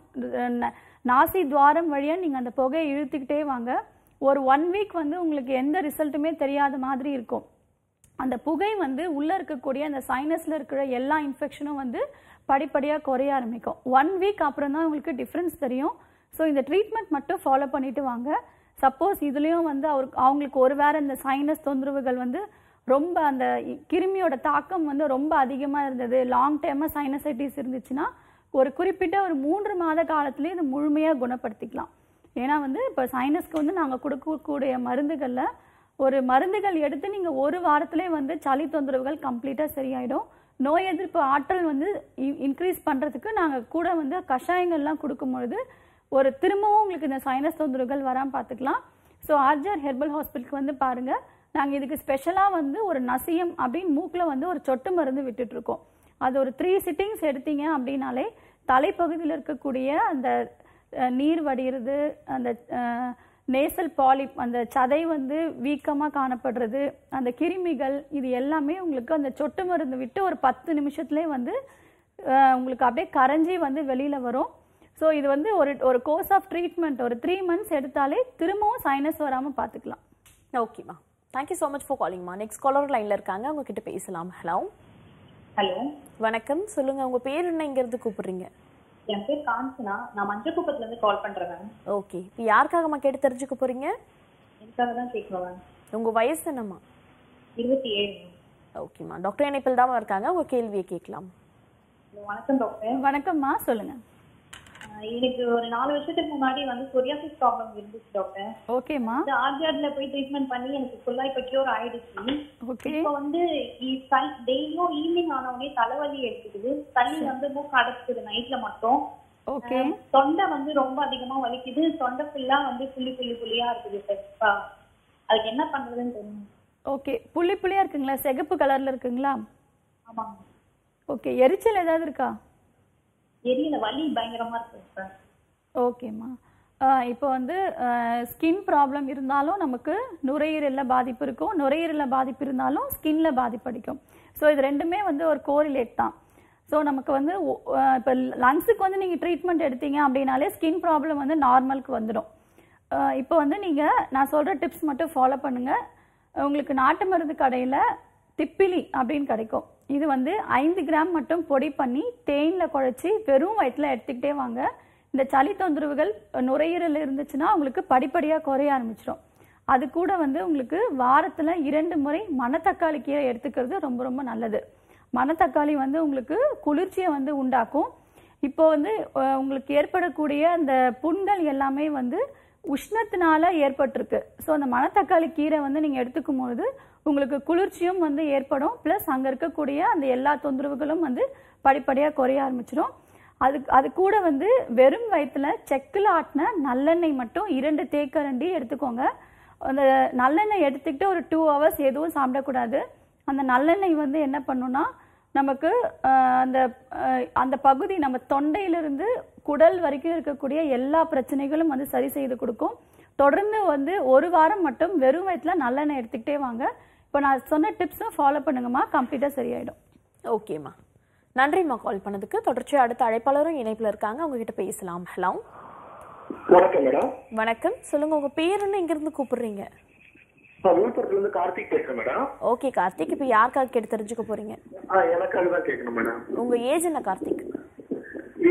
நாசி துவாரம் வழியாக நீங்கள் அந்த புகையை இழுத்துக்கிட்டே வாங்க. ஒரு ஒன் வீக் வந்து உங்களுக்கு எந்த ரிசல்ட்டுமே தெரியாத மாதிரி இருக்கும். அந்த புகை வந்து உள்ளே இருக்கக்கூடிய அந்த சைனஸில் இருக்கிற எல்லா இன்ஃபெக்ஷனும் வந்து படிப்படியாக குறைய ஆரம்பிக்கும். ஒன் வீக் அப்புறம் தான் உங்களுக்கு டிஃப்ரென்ஸ் தெரியும். ஸோ இந்த ட்ரீட்மெண்ட் மட்டும் ஃபாலோ பண்ணிட்டு வாங்க. சப்போஸ் இதுலேயும் வந்து அவருக்கு அவங்களுக்கு ஒரு வேற இந்த சைனஸ் தொந்தரவுகள் வந்து ரொம்ப அந்த கிருமியோட தாக்கம் வந்து ரொம்ப அதிகமாக இருந்தது. லாங் டைமாக சைனசைட்டிஸ் இருந்துச்சுன்னா ஒரு குறிப்பிட்ட ஒரு மூன்று மாத காலத்துலேயே இது முழுமையாக குணப்படுத்திக்கலாம். ஏன்னா வந்து இப்போ சைனஸ்க்கு வந்து நாங்கள் கொடுக்கக்கூடிய மருந்துகளில் ஒரு மருந்துகள் எடுத்து நீங்கள் ஒரு வாரத்திலே வந்து சளி தொந்தரவுகள் கம்ப்ளீட்டாக சரியாயிடும். நோய் எதிர்ப்பு ஆற்றல் வந்து இன்க்ரீஸ் பண்ணுறதுக்கு நாங்கள் கூட வந்து கஷாயங்கள்லாம் கொடுக்கும் பொழுது ஒரு திரும்பவும் உங்களுக்கு இந்த சைனஸ் தொந்தரவுகள் வராமல் பார்த்துக்கலாம். ஸோ ஆர்ஜர் ஹெர்பல் ஹாஸ்பிட்டலுக்கு வந்து பாருங்கள் நாங்கள் இதுக்கு ஸ்பெஷலாக வந்து ஒரு நசியம் அப்படின்னு மூக்கில் வந்து ஒரு சொட்டு மருந்து விட்டுட்ருக்கோம் அது ஒரு த்ரீ சிட்டிங்ஸ் எடுத்தீங்க அப்படின்னாலே தலைப்பகுதியில் இருக்கக்கூடிய அந்த நீர் வடிகிறது அந்த நேசல் பாலிப் அந்த சதை வந்து வீக்கமாக காணப்படுறது அந்த கிருமிகள் இது எல்லாமே உங்களுக்கு அந்த சொட்டு மருந்து விட்டு ஒரு பத்து நிமிஷத்துலேயே வந்து உங்களுக்கு அப்படியே கரைஞ்சி வந்து வெளியில் வரும். ஸோ இது வந்து ஒரு ஒரு கோர்ஸ் ஆஃப் ட்ரீட்மெண்ட் ஒரு த்ரீ மந்த்ஸ் எடுத்தாலே திரும்பவும் சைனஸ் வராமல் பார்த்துக்கலாம் ஓகேம்மா thank you so much for காலிங்மா next caller லைனில் இருக்காங்க. அவங்க கிட்ட பேசலாம். ஹலோ ஹலோ வணக்கம். சொல்லுங்க உங்க பேர் என்ன இங்கிருந்து கூப்பிடுறீங்க? என் பேர் காஞ்சனா. நான் மஞ்சக்குப்பத்துல இருந்து கால் பண்றேன் மேம் ஓகே இப்போ யாருக்காகம்மா கேட்டு தெரிஞ்சுக்க போறீங்க? எனக்காக தான் கேட்கணும் மேம் உங்க வயசு என்னம்மா? இருபத்தி ஏழு ஓகேம்மா டாக்டர் இணைப்பில் தான் இருக்காங்க. உங்க கேள்வியை கேட்கலாம். வணக்கம் டாக்டர் வணக்கம்மா. சொல்லுங்கள் ஆஹ் எனக்கு ஒரு நாலு வருஷத்துக்கு முன்னாடி வந்து சொரியாசிஸ் ப்ராப்ளம் இருந்துச்சு டாக்டர் ஓகேம்மா. இந்த ஆர்ஜிஆர்ல போய் ட்ரீட்மெண்ட் பண்ணி எனக்கு ஃபுல்லா இப்ப கியூர் ஆயிடுச்சு. ஓகே. இப்ப வந்து டெய்லியும் ஈவினிங் ஆன உடனே தலைவலி எடுத்துக்குது தண்ணி வந்து மூக்கு அடைச்சிக்குது நைட்ல மட்டும். ஓகே. தொண்டை வந்து ரொம்ப அதிகமா வலிக்குது. தொண்டை ஃபுல்லா வந்து புள்ளி புள்ளி புள்ளியா இருக்குது சார் அதுக்கு என்ன பண்றதுன்னு தெரியும் ஓகே. புள்ளி புள்ளியா இருக்குங்களா? சிகப்பு கலர்ல இருக்குங்களா? ஆமாங்க. ஓகே. எரிச்சல் ஏதாவது இருக்கா? எரியல வலி பயங்கரமா இருக்கு சார் ஓகேம்மா இப்போ வந்து ஸ்கின் ப்ராப்ளம் இருந்தாலும் நமக்கு நுரையீரலில் பாதிப்பு இருக்கும். நுரையீரலில் பாதிப்பு இருந்தாலும் ஸ்கின்ல பாதிப்பு அடிக்கும். ஸோ இது ரெண்டுமே வந்து ஒரு கோரிலேட் தான். ஸோ நமக்கு வந்து இப்போ லங்ஸுக்கு வந்து நீங்கள் ட்ரீட்மெண்ட் எடுத்தீங்க அப்படின்னாலே ஸ்கின் ப்ராப்ளம் வந்து நார்மலுக்கு வந்துடும். இப்போ வந்து நீங்கள் நான் சொல்கிற டிப்ஸ் மட்டும் ஃபாலோ பண்ணுங்கள் உங்களுக்கு நாட்டு மருந்து கடையில் திப்பிலி அப்படின்னு கிடைக்கும். இது வந்து ஐந்து கிராம் மட்டும் பொடி பண்ணி தேனில் குழச்சி வெறும் வயிற்றில் எடுத்துக்கிட்டே வாங்க. இந்த சளி தொந்தரவுகள் நுரையீரல் இருந்துச்சுன்னா உங்களுக்கு படிப்படியாக குறைய ஆரம்பிச்சிடும் அது கூட வந்து உங்களுக்கு வாரத்தில் இரண்டு முறை மணத்தக்காளி கீரை எடுத்துக்கிறது ரொம்ப ரொம்ப நல்லது. மணத்தக்காளி வந்து உங்களுக்கு குளிர்ச்சியை வந்து உண்டாக்கும். இப்போ வந்து உங்களுக்கு ஏற்படக்கூடிய அந்த புண்கள் எல்லாமே வந்து உஷ்ணத்தினால ஏற்பட்டிருக்கு. ஸோ அந்த மணத்தக்காளி கீரை வந்து நீங்கள் எடுத்துக்கும் பொழுது உங்களுக்கு குளிர்ச்சியும் வந்து ஏற்படும். ப்ளஸ் அங்கே இருக்கக்கூடிய அந்த எல்லா தொந்தரவுகளும் வந்து படிப்படியாக குறைய ஆரம்பிச்சிடும் அது அது கூட வந்து வெறும் வயிற்றுல செக்கில் ஆட்டின நல்லெண்ணெய் மட்டும் இரண்டு தேக்கரண்டி எடுத்துக்கோங்க. அந்த நல்லெண்ணெய் எடுத்துக்கிட்டு ஒரு டூ ஹவர்ஸ் எதுவும் சாப்பிடக்கூடாது. அந்த நல்லெண்ணெய் வந்து என்ன பண்ணுன்னா நமக்கு அந்த அந்த பகுதி நம்ம தொண்டையிலிருந்து குடல் வரைக்கும் இருக்கக்கூடிய எல்லா பிரச்சனைகளும் வந்து சரி செய்து கொடுக்கும். தொடர்ந்து வந்து ஒரு வாரம் மட்டும் வெறும் வயிற்றுல நல்லெண்ணெய் எடுத்துக்கிட்டே வாங்க. இப்போ நான் சொன்ன டிப்ஸும் ஃபாலோ பண்ணுங்கம்மா. கம்ப்ளீட்டாக சரியாயிடும். ஓகேம்மா. நன்றிம்மா கால் பண்ணதுக்கு. தொடர்ச்சியாக அடுத்த அழைப்பாளரும் இணைப்பில் இருக்காங்க. அவங்க கிட்ட பேசலாம். ஹலோ. வணக்கம் மேடம். வணக்கம். சொல்லுங்க உங்க பேர் என்ன கூப்பிடுறீங்க? விழுப்புரத்துல இருந்து கார்த்திக் பேசுறேன் மேடம். ஓகே கார்த்திக். இப்போ யாருக்காக கேட்டு தெரிஞ்சுக்க போறீங்க? ஆ எனக்காக தான் கேட்கணும் மேடம். உங்க ஏஜ் என்ன கார்த்திக்?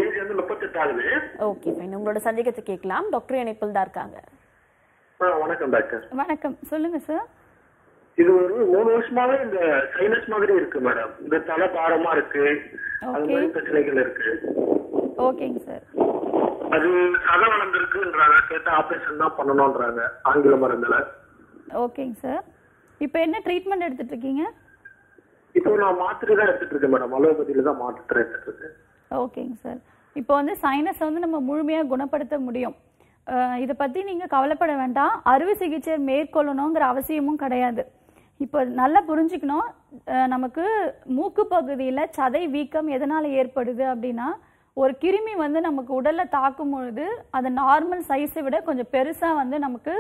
ஏஜ் வந்து முப்பத்தெட்டு ஆகுது. ஓகே ஃபைன் உங்களோட சந்தேகத்தை கேட்கலாம். டாக்டர் இணைப்பில் தான் இருக்காங்க. வணக்கம் டாக்டர். வணக்கம். சொல்லுங்கள் சார் இது ஒரு மூணு வருஷமாவே இந்த சைனஸ் மாதிரி இருக்கு மேடம் இந்த தலை பாரமா இருக்கு. அது. மாதிரி பிரச்சனைகள் இருக்கு. ஓகேங்க சார் அது சதை வளர்ந்துருக்குன்றாங்க கேட்டா ஆபரேஷன் தான் பண்ணணும்ன்றாங்க. ஆங்கில மருந்துல. ஓகேங்க சார் இப்போ என்ன ட்ரீட்மெண்ட் எடுத்துட்டு இருக்கீங்க? இப்போ நான் மாத்திரை தான் எடுத்துட்டு இருக்கேன் மேடம் அலோபதியில தான் மாத்திரை எடுத்துட்டு இருக்கேன். ஓகேங்க சார் இப்போ வந்து சைனஸை வந்து நம்ம முழுமையாக குணப்படுத்த முடியும். இதை பற்றி நீங்கள் கவலைப்பட வேண்டாம். அறுவை சிகிச்சை மேற்கொள்ளணுங்கிற அவசியமும் கிடையாது. இப்போ நல்லா புரிஞ்சுக்கணும். நமக்கு மூக்கு பகுதியில் சதை வீக்கம் எதனால் ஏற்படுது அப்படின்னா ஒரு கிருமி வந்து நமக்கு உடலில் தாக்கும் பொழுது அது நார்மல் சைஸை விட கொஞ்சம் பெருசாக வந்து நமக்கு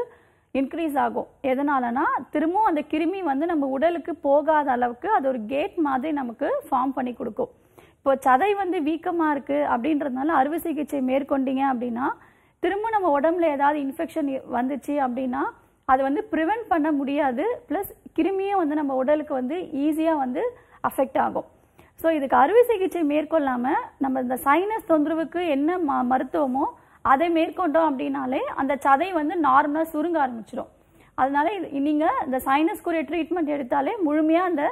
இன்க்ரீஸ் ஆகும். எதனாலனா திரும்பவும் அந்த கிருமி வந்து நம்ம உடலுக்கு போகாத அளவுக்கு அது ஒரு கேட் மாதிரி நமக்கு ஃபார்ம் பண்ணி கொடுக்கும். இப்போ சதை வந்து வீக்கமாக இருக்குது அப்படின்றதுனால அறுவை சிகிச்சை மேற்கொண்டீங்க அப்படின்னா திரும்ப நம்ம உடம்புல ஏதாவது இன்ஃபெக்ஷன் வந்துச்சு அப்படின்னா அது வந்து ப்ரிவென்ட் பண்ண முடியாது. ப்ளஸ் கிருமியும் வந்து நம்ம உடலுக்கு வந்து ஈஸியாக வந்து அஃபெக்ட் ஆகும். ஸோ இதுக்கு அறுவை சிகிச்சை மேற்கொள்ளாமல் நம்ம இந்த சைனஸ் தொந்தரவுக்கு என்ன ம மருத்துவமோ அதை மேற்கொண்டோம் அப்படின்னாலே அந்த சதை வந்து நார்மலாக சுருங்க ஆரம்பிச்சிடும் அதனால இது நீங்கள் இந்த சைனஸ்க்குரிய ட்ரீட்மெண்ட் எடுத்தாலே முழுமையாக அந்த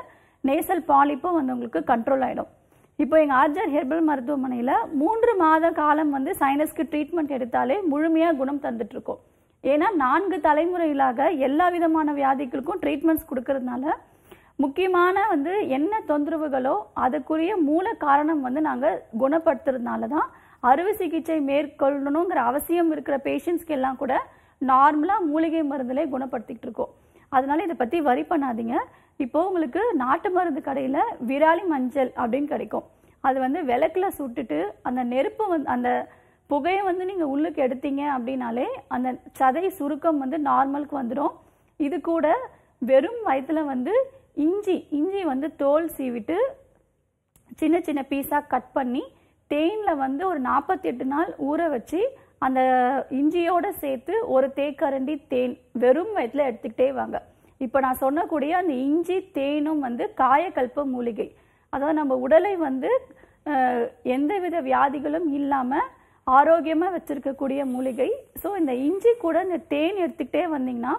நேசல் பாலிப்பும் வந்து உங்களுக்கு கண்ட்ரோல் ஆகிடும் இப்போ எங்கள் ஆர்ஜர் ஹெர்பல் மருத்துவமனையில் மூன்று மாத காலம் வந்து சைனஸ்க்கு ட்ரீட்மெண்ட் எடுத்தாலே முழுமையாக குணம் தந்துட்டுருக்கோம் இருக்கோம். ஏன்னா நான்கு தலைமுறைகளாக எல்லா விதமான வியாதிகளுக்கும் ட்ரீட்மெண்ட்ஸ் கொடுக்கறதுனால முக்கியமான வந்து என்ன தொந்தரவுகளோ அதுக்குரிய மூல காரணம் வந்து நாங்கள் குணப்படுத்துறதுனால தான் அறுவை சிகிச்சை மேற்கொள்ளணுங்கிற அவசியம் இருக்கிற பேஷண்ட்ஸ்க்கு எல்லாம் கூட நார்மலாக மூலிகை மருந்துலேயே குணப்படுத்திக்கிட்டு இருக்கோம். அதனால இதை பற்றி வரி பண்ணாதீங்க. இப்போ உங்களுக்கு நாட்டு மருந்து கடையில் விராலி மஞ்சள் அப்படின்னு கிடைக்கும். அது வந்து விளக்குல சுட்டுட்டு அந்த நெருப்பு வந்து அந்த புகையை வந்து நீங்கள் உள்ளுக்கு எடுத்தீங்க அப்படின்னாலே அந்த சதை சுருக்கம் வந்து நார்மலுக்கு வந்துடும் இது கூட வெறும் வயிற்றுல வந்து இஞ்சி இஞ்சி வந்து தோல் சீவிட்டு சின்ன சின்ன பீஸாக கட் பண்ணி தேனில் வந்து ஒரு நாற்பத்தி எட்டு நாள் ஊற வச்சு அந்த இஞ்சியோட சேர்த்து ஒரு தேக்கரண்டி தேன் வெறும் வயிற்றுல எடுத்துக்கிட்டே வாங்க. இப்போ நான் சொன்னக்கூடிய அந்த இஞ்சி தேனும் வந்து காயக்கல்ப மூலிகை. அதாவது நம்ம உடலை வந்து எந்தவித வியாதிகளும் இல்லாமல் ஆரோக்கியமாக வச்சிருக்கக்கூடிய மூலிகை. ஸோ இந்த இஞ்சி கூட இந்த தேன் எடுத்துக்கிட்டே வந்தீங்கன்னா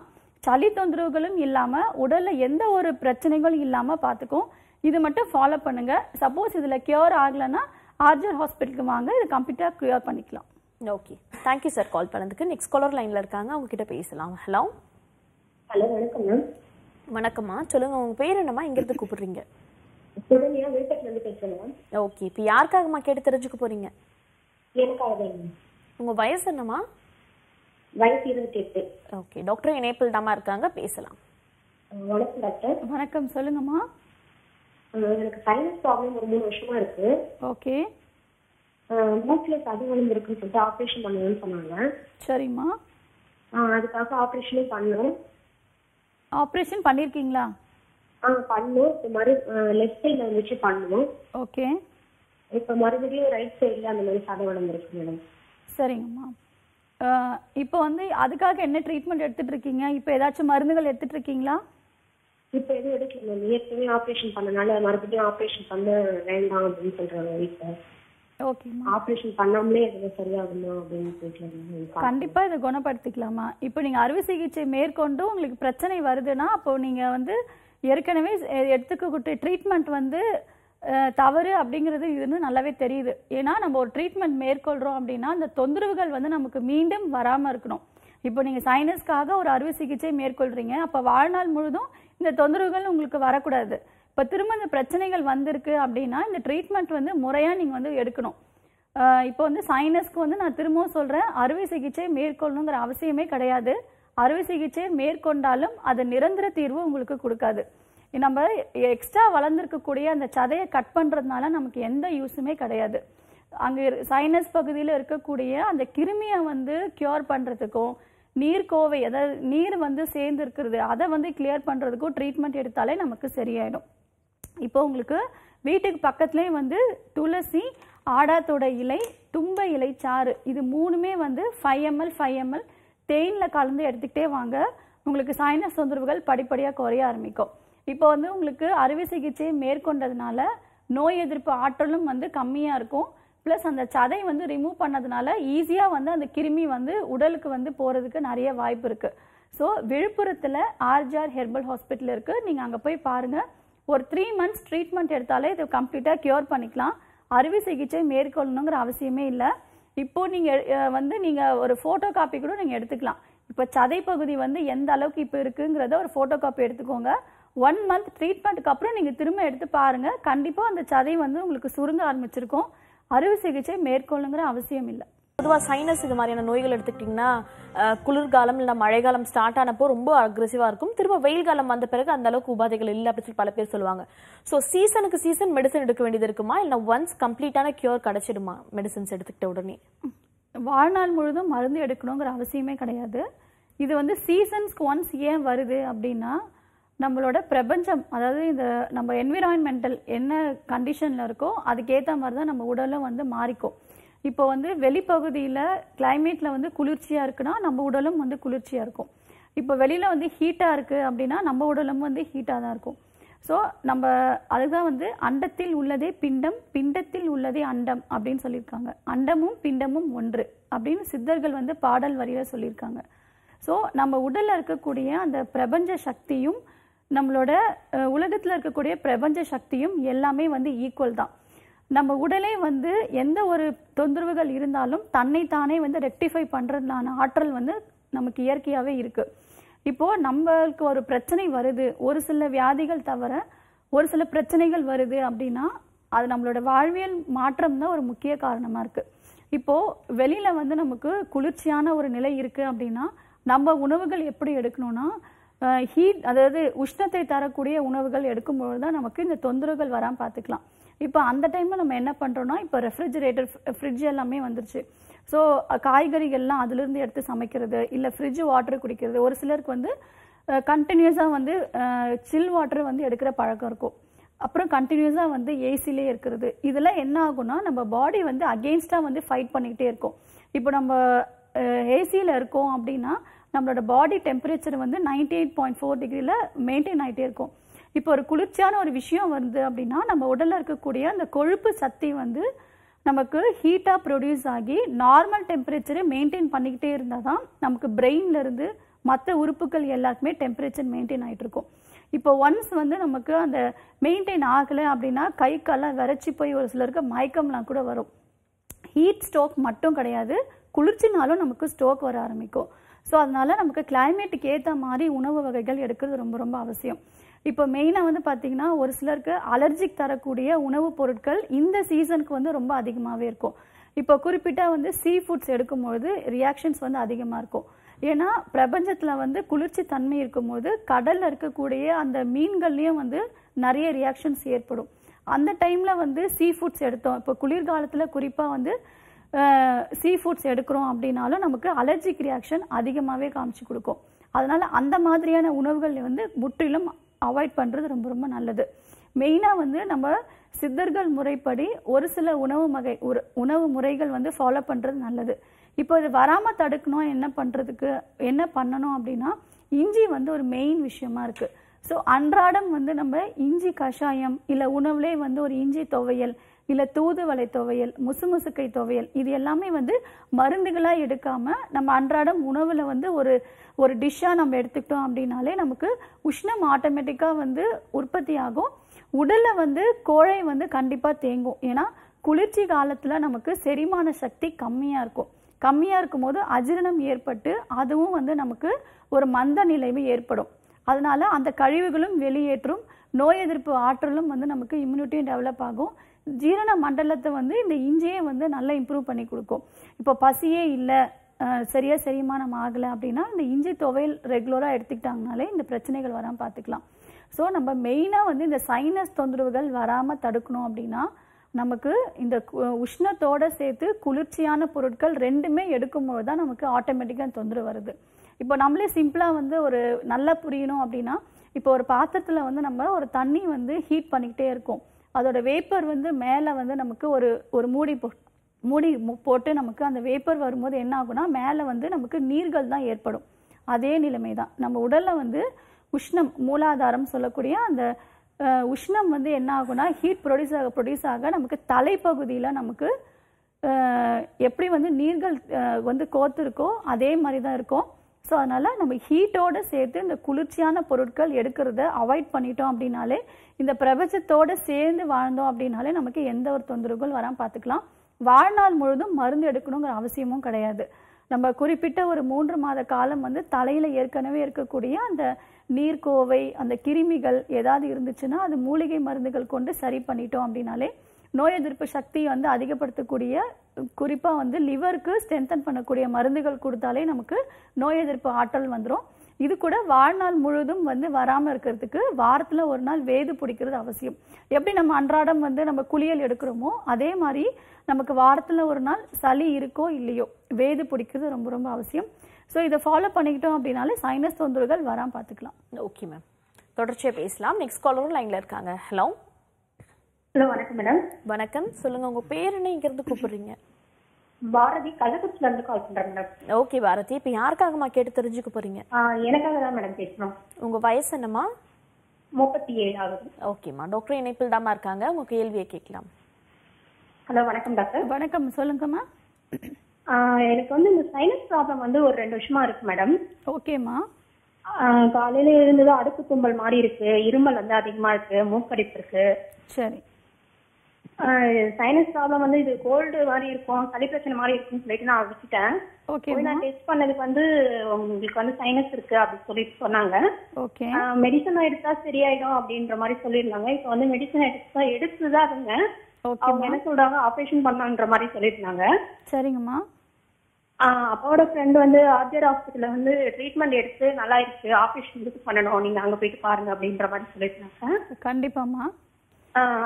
சளி தொந்தரவுகளும் இல்லாமல் உடலில் எந்த ஒரு பிரச்சனைகளும் இல்லாமல் பார்த்துக்கும் இது மட்டும் ஃபாலோ பண்ணுங்க. சப்போஸ் இதில் கியூர் ஆகலைன்னா ஆர்ஜர் ஹாஸ்பிட்டலுக்கு வாங்க. இது கம்ப்ளீட்டாக கியூர் பண்ணிக்கலாம். ஓகே தேங்க்யூ சார் கால் பண்ணதுக்கு. நெக்ஸ்ட் காலர் லைன்ல இருக்காங்க. அவங்க கிட்ட பேசலாம். ஹலோ ஹலோ வணக்கம் மேம் வணக்கம்மா. சொல்லுங்க உங்க பேர் என்னம்மா? எங்க இருந்து கூப்பிடுறீங்க ஓகே இப்போ யாருக்காகம்மா கேட்டு தெரிஞ்சுக்க போறீங்க? மேம் உங்க வயசு என்னம்மா? வயசு இருபத்தி எட்டு ஓகே டாக்டர் இணைப்பில் தாமா இருக்காங்க பேசலாம். வணக்கம் டாக்டர் வணக்கம் சொல்லுங்கம்மா. எனக்கு சைனஸ் ப்ராப்ளம் ஒரு மூணு வருஷமா இருக்கு. ஓகே. மூக்குல சதி விழுந்திருக்குன்னு சொல்லிட்டு ஆப்ரேஷன் பண்ணணும்னு சொன்னாங்க. சரிம்மா. அதுக்காக ஆப்ரேஷனும் பண்ணோம். ஆப்ரேஷன் பண்ணியிருக்கீங்களா ஆ பண்ணோம். இப்போ மறு லெஃப்ட் சைடில் வந்துச்சு பண்ணோம். ஓகே. இப்போ மறுபடியும் ரைட் சைடில் அந்த மாதிரி சதை விழுந்திருக்கு மேடம் சரிங்கம்மா இப்போ வந்து அதுக்காக என்ன ட்ரீட்மெண்ட் எடுத்துட்டு இருக்கீங்க? இப்போ ஏதாச்சும் மருந்துகள் எடுத்துட்டு இருக்கீங்களா? இப்போ எதுவும் எடுக்கல மேம் ஏற்கனவே ஆப்ரேஷன் பண்ணனால மறுபடியும் ஆப்ரேஷன் பண்ண வேண்டாம் அப்படின்னு சொல்றாங்க வீட்டில் ஓகேம்மா ஆப்ரேஷன் பண்ணாமலே எதுவும் சரியாகுமா அப்படின்னு கேட்கலாம் கண்டிப்பா இதை குணப்படுத்திக்கலாமா? இப்போ நீங்க அறுவை சிகிச்சை மேற்கொண்டு உங்களுக்கு பிரச்சனை வருதுன்னா அப்போ நீங்க வந்து ஏற்கனவே எ- எடுத்துக்கக்கூடிய ட்ரீட்மெண்ட் வந்து தவறு அப்படிங்கிறது இது நல்லாவே தெரியுது. ஏன்னா நம்ம ஒரு ட்ரீட்மெண்ட் மேற்கொள்கிறோம் அப்படின்னா அந்த தொந்தரவுகள் வந்து நமக்கு மீண்டும் வராமல் இருக்கணும். இப்போ நீங்கள் சைனஸ்க்காக ஒரு அறுவை சிகிச்சை மேற்கொள்கிறீங்க அப்போ வாழ்நாள் முழுதும் இந்த தொந்தரவுகள் உங்களுக்கு வரக்கூடாது. இப்போ திரும்ப இந்த பிரச்சனைகள் வந்திருக்கு அப்படின்னா இந்த ட்ரீட்மெண்ட் வந்து முறையாக நீங்கள் வந்து எடுக்கணும். இப்போ வந்து சைனஸ்க்கு வந்து நான் திரும்பவும் சொல்கிறேன் அறுவை சிகிச்சை மேற்கொள்ளணுங்கிற அவசியமே கிடையாது. அறுவை சிகிச்சை மேற்கொண்டாலும் அது நிரந்தர தீர்வு உங்களுக்கு கொடுக்காது. நம்ம எக்ஸ்ட்ரா வளர்ந்துருக்கக்கூடிய அந்த சதையை கட் பண்ணுறதுனால நமக்கு எந்த யூஸுமே கிடையாது. அங்கே சைனஸ் பகுதியில் இருக்கக்கூடிய அந்த கிருமியை வந்து கியூர் பண்ணுறதுக்கும் நீர்க்கோவை அதாவது நீர் வந்து சேர்ந்து இருக்கிறது அதை வந்து கிளியர் பண்ணுறதுக்கும் ட்ரீட்மெண்ட் எடுத்தாலே நமக்கு சரியாயிடும். இப்போ உங்களுக்கு வீட்டுக்கு பக்கத்துலேயே வந்து துளசி ஆடாத்தோட இலை தும்ப இலை சாறு இது மூணுமே வந்து ஃபைவ் எம்எல் ஃபைவ் எம்எல் தேனில் கலந்து எடுத்துக்கிட்டே வாங்க. உங்களுக்கு சைனஸ் தொந்தரவுகள் படிப்படியாக குறைய ஆரம்பிக்கும். இப்போ வந்து உங்களுக்கு அறுவை சிகிச்சை மேற்கொண்டதுனால நோய் எதிர்ப்பு ஆற்றலும் வந்து கம்மியாக இருக்கும். ப்ளஸ் அந்த சதை வந்து ரிமூவ் பண்ணதுனால ஈஸியாக வந்து அந்த கிருமி வந்து உடலுக்கு வந்து போகிறதுக்கு நிறைய வாய்ப்பு இருக்குது ஸோ விழுப்புரத்தில் ஆர்ஜிஆர் ஹெர்பல் ஹாஸ்பிட்டல் இருக்குது நீங்கள் அங்கே போய் பாருங்கள் ஒரு த்ரீ மந்த்ஸ் ட்ரீட்மெண்ட் எடுத்தாலே இது கம்ப்ளீட்டாக க்யூர் பண்ணிக்கலாம். அறுவை சிகிச்சை மேற்கொள்ளணுங்கிற அவசியமே இல்லை. இப்போது நீங்கள் வந்து நீங்கள் ஒரு ஃபோட்டோ காப்பி கூட நீங்கள் எடுத்துக்கலாம். இப்போ சதை பகுதி வந்து எந்த அளவுக்கு இப்போ இருக்குங்கிறத ஒரு ஃபோட்டோ காப்பி எடுத்துக்கோங்க. ஒன் மந்த் ட்ரீட்மெண்ட்டுக்கு அப்புறம் நீங்கள் திரும்ப எடுத்து பாருங்கள் கண்டிப்பாக அந்த சதை வந்து உங்களுக்கு சுருங்க ஆரம்பிச்சிருக்கும். அறுவை சிகிச்சை மேற்கொள்ளுங்கிற அவசியம் இல்லை. பொதுவா சைனஸ் இது மாதிரியான நோய்கள் எடுத்துக்கிட்டிங்கன்னா குளிர்காலம் இல்லை மழைக்காலம் ஸ்டார்ட் ஆனப்போ ரொம்ப அக்ரெசிவாக இருக்கும். திரும்ப வெயில் காலம் வந்த பிறகு அந்த அளவுக்கு உபாதைகள் இல்லை அப்படின்னு சொல்லி பல பேர் சொல்லுவாங்க. ஸோ சீசனுக்கு சீசன் மெடிசன் எடுக்க வேண்டியது இருக்குமா? இல்லை ஒன்ஸ் கம்ப்ளீட்டான கியூர் கிடைச்சிடுமா? மெடிசன்ஸ் எடுத்துக்கிட்ட உடனே. வாழ்நாள் முழுதும் மருந்து எடுக்கணுங்கிற அவசியமே கிடையாது. இது வந்து சீசன்ஸ்க்கு ஒன்ஸ் ஏன் வருது அப்படின்னா நம்மளோட பிரபஞ்சம் அதாவது இந்த நம்ம என்விரான்மெண்டல் என்ன கண்டிஷனில் இருக்கோ அதுக்கேற்ற மாதிரி தான் நம்ம உடலும் வந்து மாறிக்கும். இப்போ வந்து வெளிப்பகுதியில் கிளைமேட்டில் வந்து குளிர்ச்சியாக இருக்குன்னா நம்ம உடலும் வந்து குளிர்ச்சியாக இருக்கும். இப்போ வெளியில் வந்து ஹீட்டாக இருக்குது அப்படின்னா நம்ம உடலும் வந்து ஹீட்டாக தான் இருக்கும். ஸோ நம்ம அதுதான் வந்து அண்டத்தில் உள்ளதே பிண்டம் பிண்டத்தில் உள்ளதே அண்டம் அப்படின்னு சொல்லியிருக்காங்க. அண்டமும் பிண்டமும் ஒன்று அப்படின்னு சித்தர்கள் வந்து பாடல் வரியில் சொல்லியிருக்காங்க. ஸோ நம்ம உடலில் இருக்கக்கூடிய அந்த பிரபஞ்ச சக்தியும் நம்மளோட உலகத்தில் இருக்கக்கூடிய பிரபஞ்ச சக்தியும் எல்லாமே வந்து ஈக்குவல் தான். நம்ம உடலே வந்து எந்த ஒரு தொந்தரவுகள் இருந்தாலும் தன்னைத்தானே வந்து ரெக்டிஃபை பண்ணுறதுனான ஆற்றல் வந்து நமக்கு இயற்கையாகவே இருக்குது இப்போது நம்மளுக்கு ஒரு பிரச்சனை வருது ஒரு சில வியாதிகள் தவிர ஒரு சில பிரச்சனைகள் வருது அப்படின்னா அது நம்மளோட வாழ்வியல் மாற்றம் தான் ஒரு முக்கிய காரணமாக இருக்குது இப்போது வெளியில் வந்து நமக்கு குளிர்ச்சியான ஒரு நிலை இருக்குது அப்படின்னா நம்ம உணவுகள் எப்படி எடுக்கணும்னா ஹீட் அதாவது உஷ்ணத்தை தரக்கூடிய உணவுகள் எடுக்கும்போது தான் நமக்கு இந்த தொந்தரவுகள் வராமல் பார்த்துக்கலாம். இப்போ அந்த டைமில் நம்ம என்ன பண்ணுறோன்னா இப்போ ரெஃப்ரிஜரேட்டர் ஃப்ரிட்ஜ் எல்லாமே வந்துருச்சு. ஸோ காய்கறிகள்லாம் அதுலேருந்து எடுத்து சமைக்கிறது இல்லை ஃப்ரிட்ஜ் வாட்டர் குடிக்கிறது. ஒரு சிலருக்கு வந்து கண்டினியூஸாக வந்து சில் வாட்டர் வந்து எடுக்கிற பழக்கம் இருக்கும். அப்புறம் கண்டினியூஸாக வந்து ஏசிலே இருக்கிறது. இதெல்லாம் என்ன ஆகும்னா நம்ம பாடி வந்து அகெயின்ஸ்டாக வந்து ஃபைட் பண்ணிக்கிட்டே இருக்கும். இப்போ நம்ம ஏசியில் இருக்கோம் அப்படின்னா நம்மளோட பாடி டெம்பரேச்சர் வந்து நைன்டி எயிட் பாயிண்ட் ஃபோர் டிகிரியில் மெயின்டைன் ஆகிட்டே இருக்கும். இப்போ ஒரு குளிர்ச்சியான ஒரு விஷயம் வருது அப்படின்னா நம்ம உடலில் இருக்கக்கூடிய அந்த கொழுப்பு சக்தி வந்து நமக்கு ஹீட்டாக ப்ரொடியூஸ் ஆகி நார்மல் டெம்பரேச்சரை மெயின்டைன் பண்ணிக்கிட்டே இருந்தால் தான் நமக்கு பிரெயின்லேருந்து மற்ற உறுப்புகள் எல்லாருக்குமே டெம்பரேச்சர் மெயின்டைன் ஆகிட்டு இருக்கும். இப்போ ஒன்ஸ் வந்து நமக்கு அந்த மெயின்டைன் ஆகலை அப்படின்னா கை கால்லாம் விரைச்சி போய் ஒரு சிலருக்கு மயக்கம்லாம் கூட வரும். ஹீட் ஸ்ட்ரோக் மட்டும் கிடையாது குளிர்ச்சினாலும் நமக்கு ஸ்ட்ரோக் வர ஆரம்பிக்கும். ஸோ அதனால் நமக்கு கிளைமேட்டுக்கு ஏற்ற மாதிரி உணவு வகைகள் எடுக்கிறது ரொம்ப ரொம்ப அவசியம். இப்போ மெயினாக வந்து பார்த்திங்கன்னா ஒரு சிலருக்கு அலர்ஜிக் தரக்கூடிய உணவுப் பொருட்கள் இந்த சீசனுக்கு வந்து ரொம்ப அதிகமாகவே இருக்கும். இப்போ குறிப்பிட்ட வந்து சீ ஃபுட்ஸ் எடுக்கும்பொழுது ரியாக்ஷன்ஸ் வந்து அதிகமாக இருக்கும். ஏன்னா பிரபஞ்சத்தில் வந்து குளிர்ச்சி தன்மை இருக்கும்போது கடலில் இருக்கக்கூடிய அந்த மீன்கள்லேயும் வந்து நிறைய ரியாக்ஷன்ஸ் ஏற்படும். அந்த டைமில் வந்து சீ ஃபுட்ஸ் எடுத்தோம். இப்போ குளிர்காலத்தில் குறிப்பாக வந்து சீ ஃபுட்ஸ் எடுக்கிறோம் அப்படின்னாலும் நமக்கு அலர்ஜிக் ரியாக்ஷன் அதிகமாகவே காமிச்சு கொடுக்கும். அதனால் அந்த மாதிரியான உணவுகள் வந்து முற்றிலும் அவாய்ட் பண்ணுறது ரொம்ப ரொம்ப நல்லது. மெயினாக வந்து நம்ம சித்தர்கள் முறைப்படி ஒரு சில உணவு வகை ஒரு உணவு முறைகள் வந்து ஃபாலோ பண்ணுறது நல்லது. இப்போ இது வராமல் தடுக்கணும் என்ன பண்ணுறதுக்கு என்ன பண்ணணும் அப்படின்னா இஞ்சி வந்து ஒரு மெயின் விஷயமா இருக்குது ஸோ அன்றாடம் வந்து நம்ம இஞ்சி கஷாயம் இல்லை உணவுலே வந்து ஒரு இஞ்சி துவையல் இல்லை தூதுவளை துவையல் முசுமுசுக்கை துவையல் இது எல்லாமே வந்து மருந்துகளாக எடுக்காமல் நம்ம அன்றாடம் உணவில் வந்து ஒரு ஒரு டிஷ்ஷாக நம்ம எடுத்துக்கிட்டோம் அப்படின்னாலே நமக்கு உஷ்ணம் ஆட்டோமேட்டிக்காக வந்து உற்பத்தி ஆகும் உடலில் வந்து கோழை வந்து கண்டிப்பாக தேங்கும். ஏன்னா குளிர்ச்சி காலத்தில் நமக்கு செரிமான சக்தி கம்மியாக இருக்கும். கம்மியாக இருக்கும்போது அஜீரணம் ஏற்பட்டு அதுவும் வந்து நமக்கு ஒரு மந்த நிலைமை ஏற்படும். அதனால அந்த கழிவுகளும் வெளியேற்றும் நோய் எதிர்ப்பு ஆற்றலும் வந்து நமக்கு இம்யூனிட்டியும் டெவலப் ஆகும். ஜீரண மண்டலத்தை வந்து இந்த இஞ்சியே வந்து நல்லா இம்ப்ரூவ் பண்ணி கொடுக்கும். இப்போ பசியே இல்லை சரியாக செரிமானம் ஆகலை அப்படின்னா இந்த இஞ்சி துவையல் ரெகுலராக எடுத்துக்கிட்டாங்கனாலே இந்த பிரச்சனைகள் வராமல் பார்த்துக்கலாம் ஸோ நம்ம மெயினாக வந்து இந்த சைனஸ் தொந்தரவுகள் வராமல் தடுக்கணும் அப்படின்னா நமக்கு இந்த உஷ்ணத்தோடு சேர்த்து குளிர்ச்சியான பொருட்கள் ரெண்டுமே எடுக்கும்போது தான் நமக்கு ஆட்டோமேட்டிக்காக தொந்தரவு வருது. இப்போ நம்மளே சிம்பிளாக வந்து ஒரு நல்லா புரியணும் அப்படின்னா இப்போ ஒரு பாத்திரத்தில் வந்து நம்ம ஒரு தண்ணி வந்து ஹீட் பண்ணிக்கிட்டே இருக்கோம். அதோட வேப்பர் வந்து மேலே வந்து நமக்கு ஒரு ஒரு மூடி போ மூடி போட்டு நமக்கு அந்த வேப்பர் வரும்போது என்ன ஆகும்னா மேலே வந்து நமக்கு நீர்கள் தான் ஏற்படும். அதே நிலைமை தான் நம்ம உடலில் வந்து உஷ்ணம் மூலாதாரம் சொல்லக்கூடிய அந்த உஷ்ணம் வந்து என்ன ஆகும்னா ஹீட் ப்ரொடியூஸ் ஆக ப்ரொடியூஸ் ஆக நமக்கு தலைப்பகுதியில் நமக்கு எப்படி வந்து நீர்கள் வந்து கோர்த்துருக்கோ அதே மாதிரி தான் இருக்கும். ஸோ அதனால் நம்ம ஹீட்டோட சேர்த்து இந்த குளிர்ச்சியான பொருட்கள் எடுக்கிறத அவாய்ட் பண்ணிட்டோம் அப்படின்னாலே இந்த பிரபஞ்சத்தோடு சேர்ந்து வாழ்ந்தோம் அப்படின்னாலே நமக்கு எந்த ஒரு தொந்தரவுகள் வராமல் பார்த்துக்கலாம். வாழ்நாள் முழுதும் மருந்து எடுக்கணுங்கிற அவசியமும் கிடையாது. நம்ம குறிப்பிட்ட ஒரு மூன்று மாத காலம் வந்து தலையில் ஏற்கனவே இருக்கக்கூடிய அந்த நீர்க்கோவை அந்த கிருமிகள் ஏதாவது இருந்துச்சுன்னா அது மூலிகை மருந்துகள் கொண்டு சரி பண்ணிட்டோம் அப்படின்னாலே நோய் எதிர்ப்பு சக்தியை வந்து அதிகப்படுத்தக்கூடிய குறிப்பாக வந்து லிவருக்கு ஸ்ட்ரென்தன் பண்ணக்கூடிய மருந்துகள் கொடுத்தாலே நமக்கு நோய் எதிர்ப்பு ஆற்றல் வந்துடும் இது கூட வாழ்நாள் முழுதும் வந்து வராமல் இருக்கிறதுக்கு வாரத்தில் ஒரு நாள் வேது பிடிக்கிறது அவசியம். எப்படி நம்ம அன்றாடம் வந்து நம்ம குளியல் எடுக்கிறோமோ அதே மாதிரி நமக்கு வாரத்தில் ஒரு நாள் சளி இருக்கோ இல்லையோ வேது பிடிக்கிறது ரொம்ப ரொம்ப அவசியம். ஸோ இதை ஃபாலோ பண்ணிக்கிட்டோம் அப்படின்னாலே சைனஸ் தொந்தரவுகள் வராமல் பார்த்துக்கலாம். ஓகே மேம் தொடர்ச்சியா பேசலாம். நெக்ஸ்ட் காலரும் லைன்ல இருக்காங்க. ஹலோ ஹலோ வணக்கம் மேடம் வணக்கம். சொல்லுங்க உங்க பேர் என்ன இங்க இருந்து கூப்பிடுறீங்க. பாரதி கள்ளக்குறிச்சில இருந்து கால் பண்றேன் மேடம் ஓகே பாரதி. இப்போ யாருக்காகமா கேட்டு தெரிஞ்சுக்க போறீங்க? எனக்காக தான் மேடம் பேசணும். உங்க வயசு என்னம்மா? முப்பத்தி ஏழு ஆகுது ஓகேம்மா டாக்டர் இணைப்பில் தாம்மா இருக்காங்க. உங்க கேள்வியை கேட்கலாம். ஹலோ வணக்கம் டாக்டர் வணக்கம். சொல்லுங்கம்மா. எனக்கு வந்து இந்த சைனஸ் ப்ராப்ளம் வந்து ஒரு ரெண்டு வருஷமா இருக்கு மேடம் ஓகேம்மா காலையில இருந்ததும் அடுக்கு தும்பல் மாதிரி இருக்கு. இருமல் வந்து அதிகமா இருக்கு. மூக்கடிப்பு இருக்கு. சரி. சைனஸ் ப்ராப்ளம் வந்து இது கோல்டு மாதிரி இருக்கும் சளி பிரச்சனை மாதிரி இருக்கும்னு சொல்லிட்டு நான் விட்டுட்டேன். போய் நான் டெஸ்ட் பண்ணதுக்கு வந்து உங்களுக்கு வந்து சைனஸ் இருக்கு அப்படின்னு சொல்லிட்டு சொன்னாங்க. ஓகே மெடிசன் எடுத்தா சரியாயிடும் அப்படின்ற மாதிரி சொல்லியிருந்தாங்க. இப்போ வந்து மெடிசன் எடுத்தா எடுத்துதான் இருந்தேன். அவங்க என்ன சொல்றாங்க ஆபரேஷன் பண்ணலான்ற மாதிரி சொல்லியிருந்தாங்க. சரிங்கம்மா அப்பாவோட ஃப்ரெண்ட் வந்து ஆர்ஜர் ஹாஸ்பிட்டல்ல வந்து ட்ரீட்மெண்ட் எடுத்து நல்லா இருக்கு ஆபரேஷன் பண்ணணும். நீங்க அங்க போயிட்டு பாருங்க அப்படின்ற மாதிரி சொல்லியிருந்தாங்க. கண்டிப்பாம்மா ஆஹ்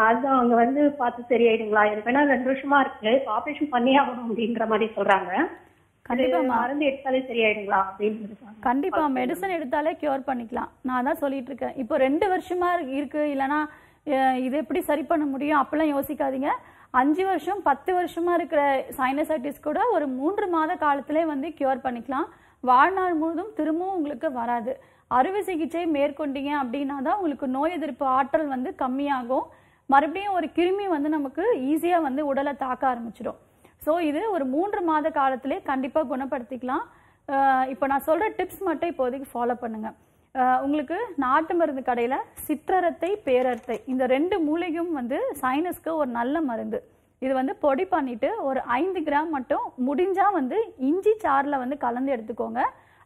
அதுதான் அவங்க வந்து பார்த்து சரியாயிடுங்களா? எனக்கு வேணா ரெண்டு வருஷமா இருக்கு. ஆபரேஷன் பண்ணி ஆகணும் அப்படின்ற மாதிரி சொல்றாங்க. கண்டிப்பாம்மா. இது மருந்து எடுத்தாலே சரியாயிடுங்களா அப்படின்னு கண்டிப்பா மெடிசன் எடுத்தாலே கியூர் பண்ணிக்கலாம். நான் தான் சொல்லிட்டு இருக்கேன். இப்போ ரெண்டு வருஷமா இருக்கு இல்லனா அஹ், இது எப்படி சரி பண்ண முடியும் அப்பெல்லாம் யோசிக்காதீங்க. அஞ்சு வருஷம் பத்து வருஷமா இருக்கிற சைனசைட்டிஸ் கூட ஒரு மூன்று மாத காலத்திலே வந்து கியூர் பண்ணிக்கலாம். வாழ்நாள் முழுதும் திரும்பவும் உங்களுக்கு வராது. அறுவை சிகிச்சை மேற்கொண்டீங்க அப்படின்னா தான் உங்களுக்கு நோய் எதிர்ப்பு ஆற்றல் வந்து கம்மியாகும். மறுபடியும் ஒரு கிருமி வந்து நமக்கு ஈஸியாக வந்து உடலை தாக்க ஆரம்பிச்சிடும். ஸோ இது ஒரு மூன்று மாத காலத்திலே கண்டிப்பாக குணப்படுத்திக்கலாம். இப்போ நான் சொல்கிற டிப்ஸ் மட்டும் இப்போதைக்கு ஃபாலோ பண்ணுங்க. உங்களுக்கு நாட்டு மருந்து கடையில் சிற்றரத்தை பேரரத்தை இந்த ரெண்டு மூலிகையும் வந்து சைனஸ்க்கு ஒரு நல்ல மருந்து. இது வந்து பொடி பண்ணிட்டு ஒரு ஐந்து கிராம் மட்டும் முடிஞ்சால் வந்து இஞ்சி சாறில் வந்து கலந்து எடுத்துக்கோங்க.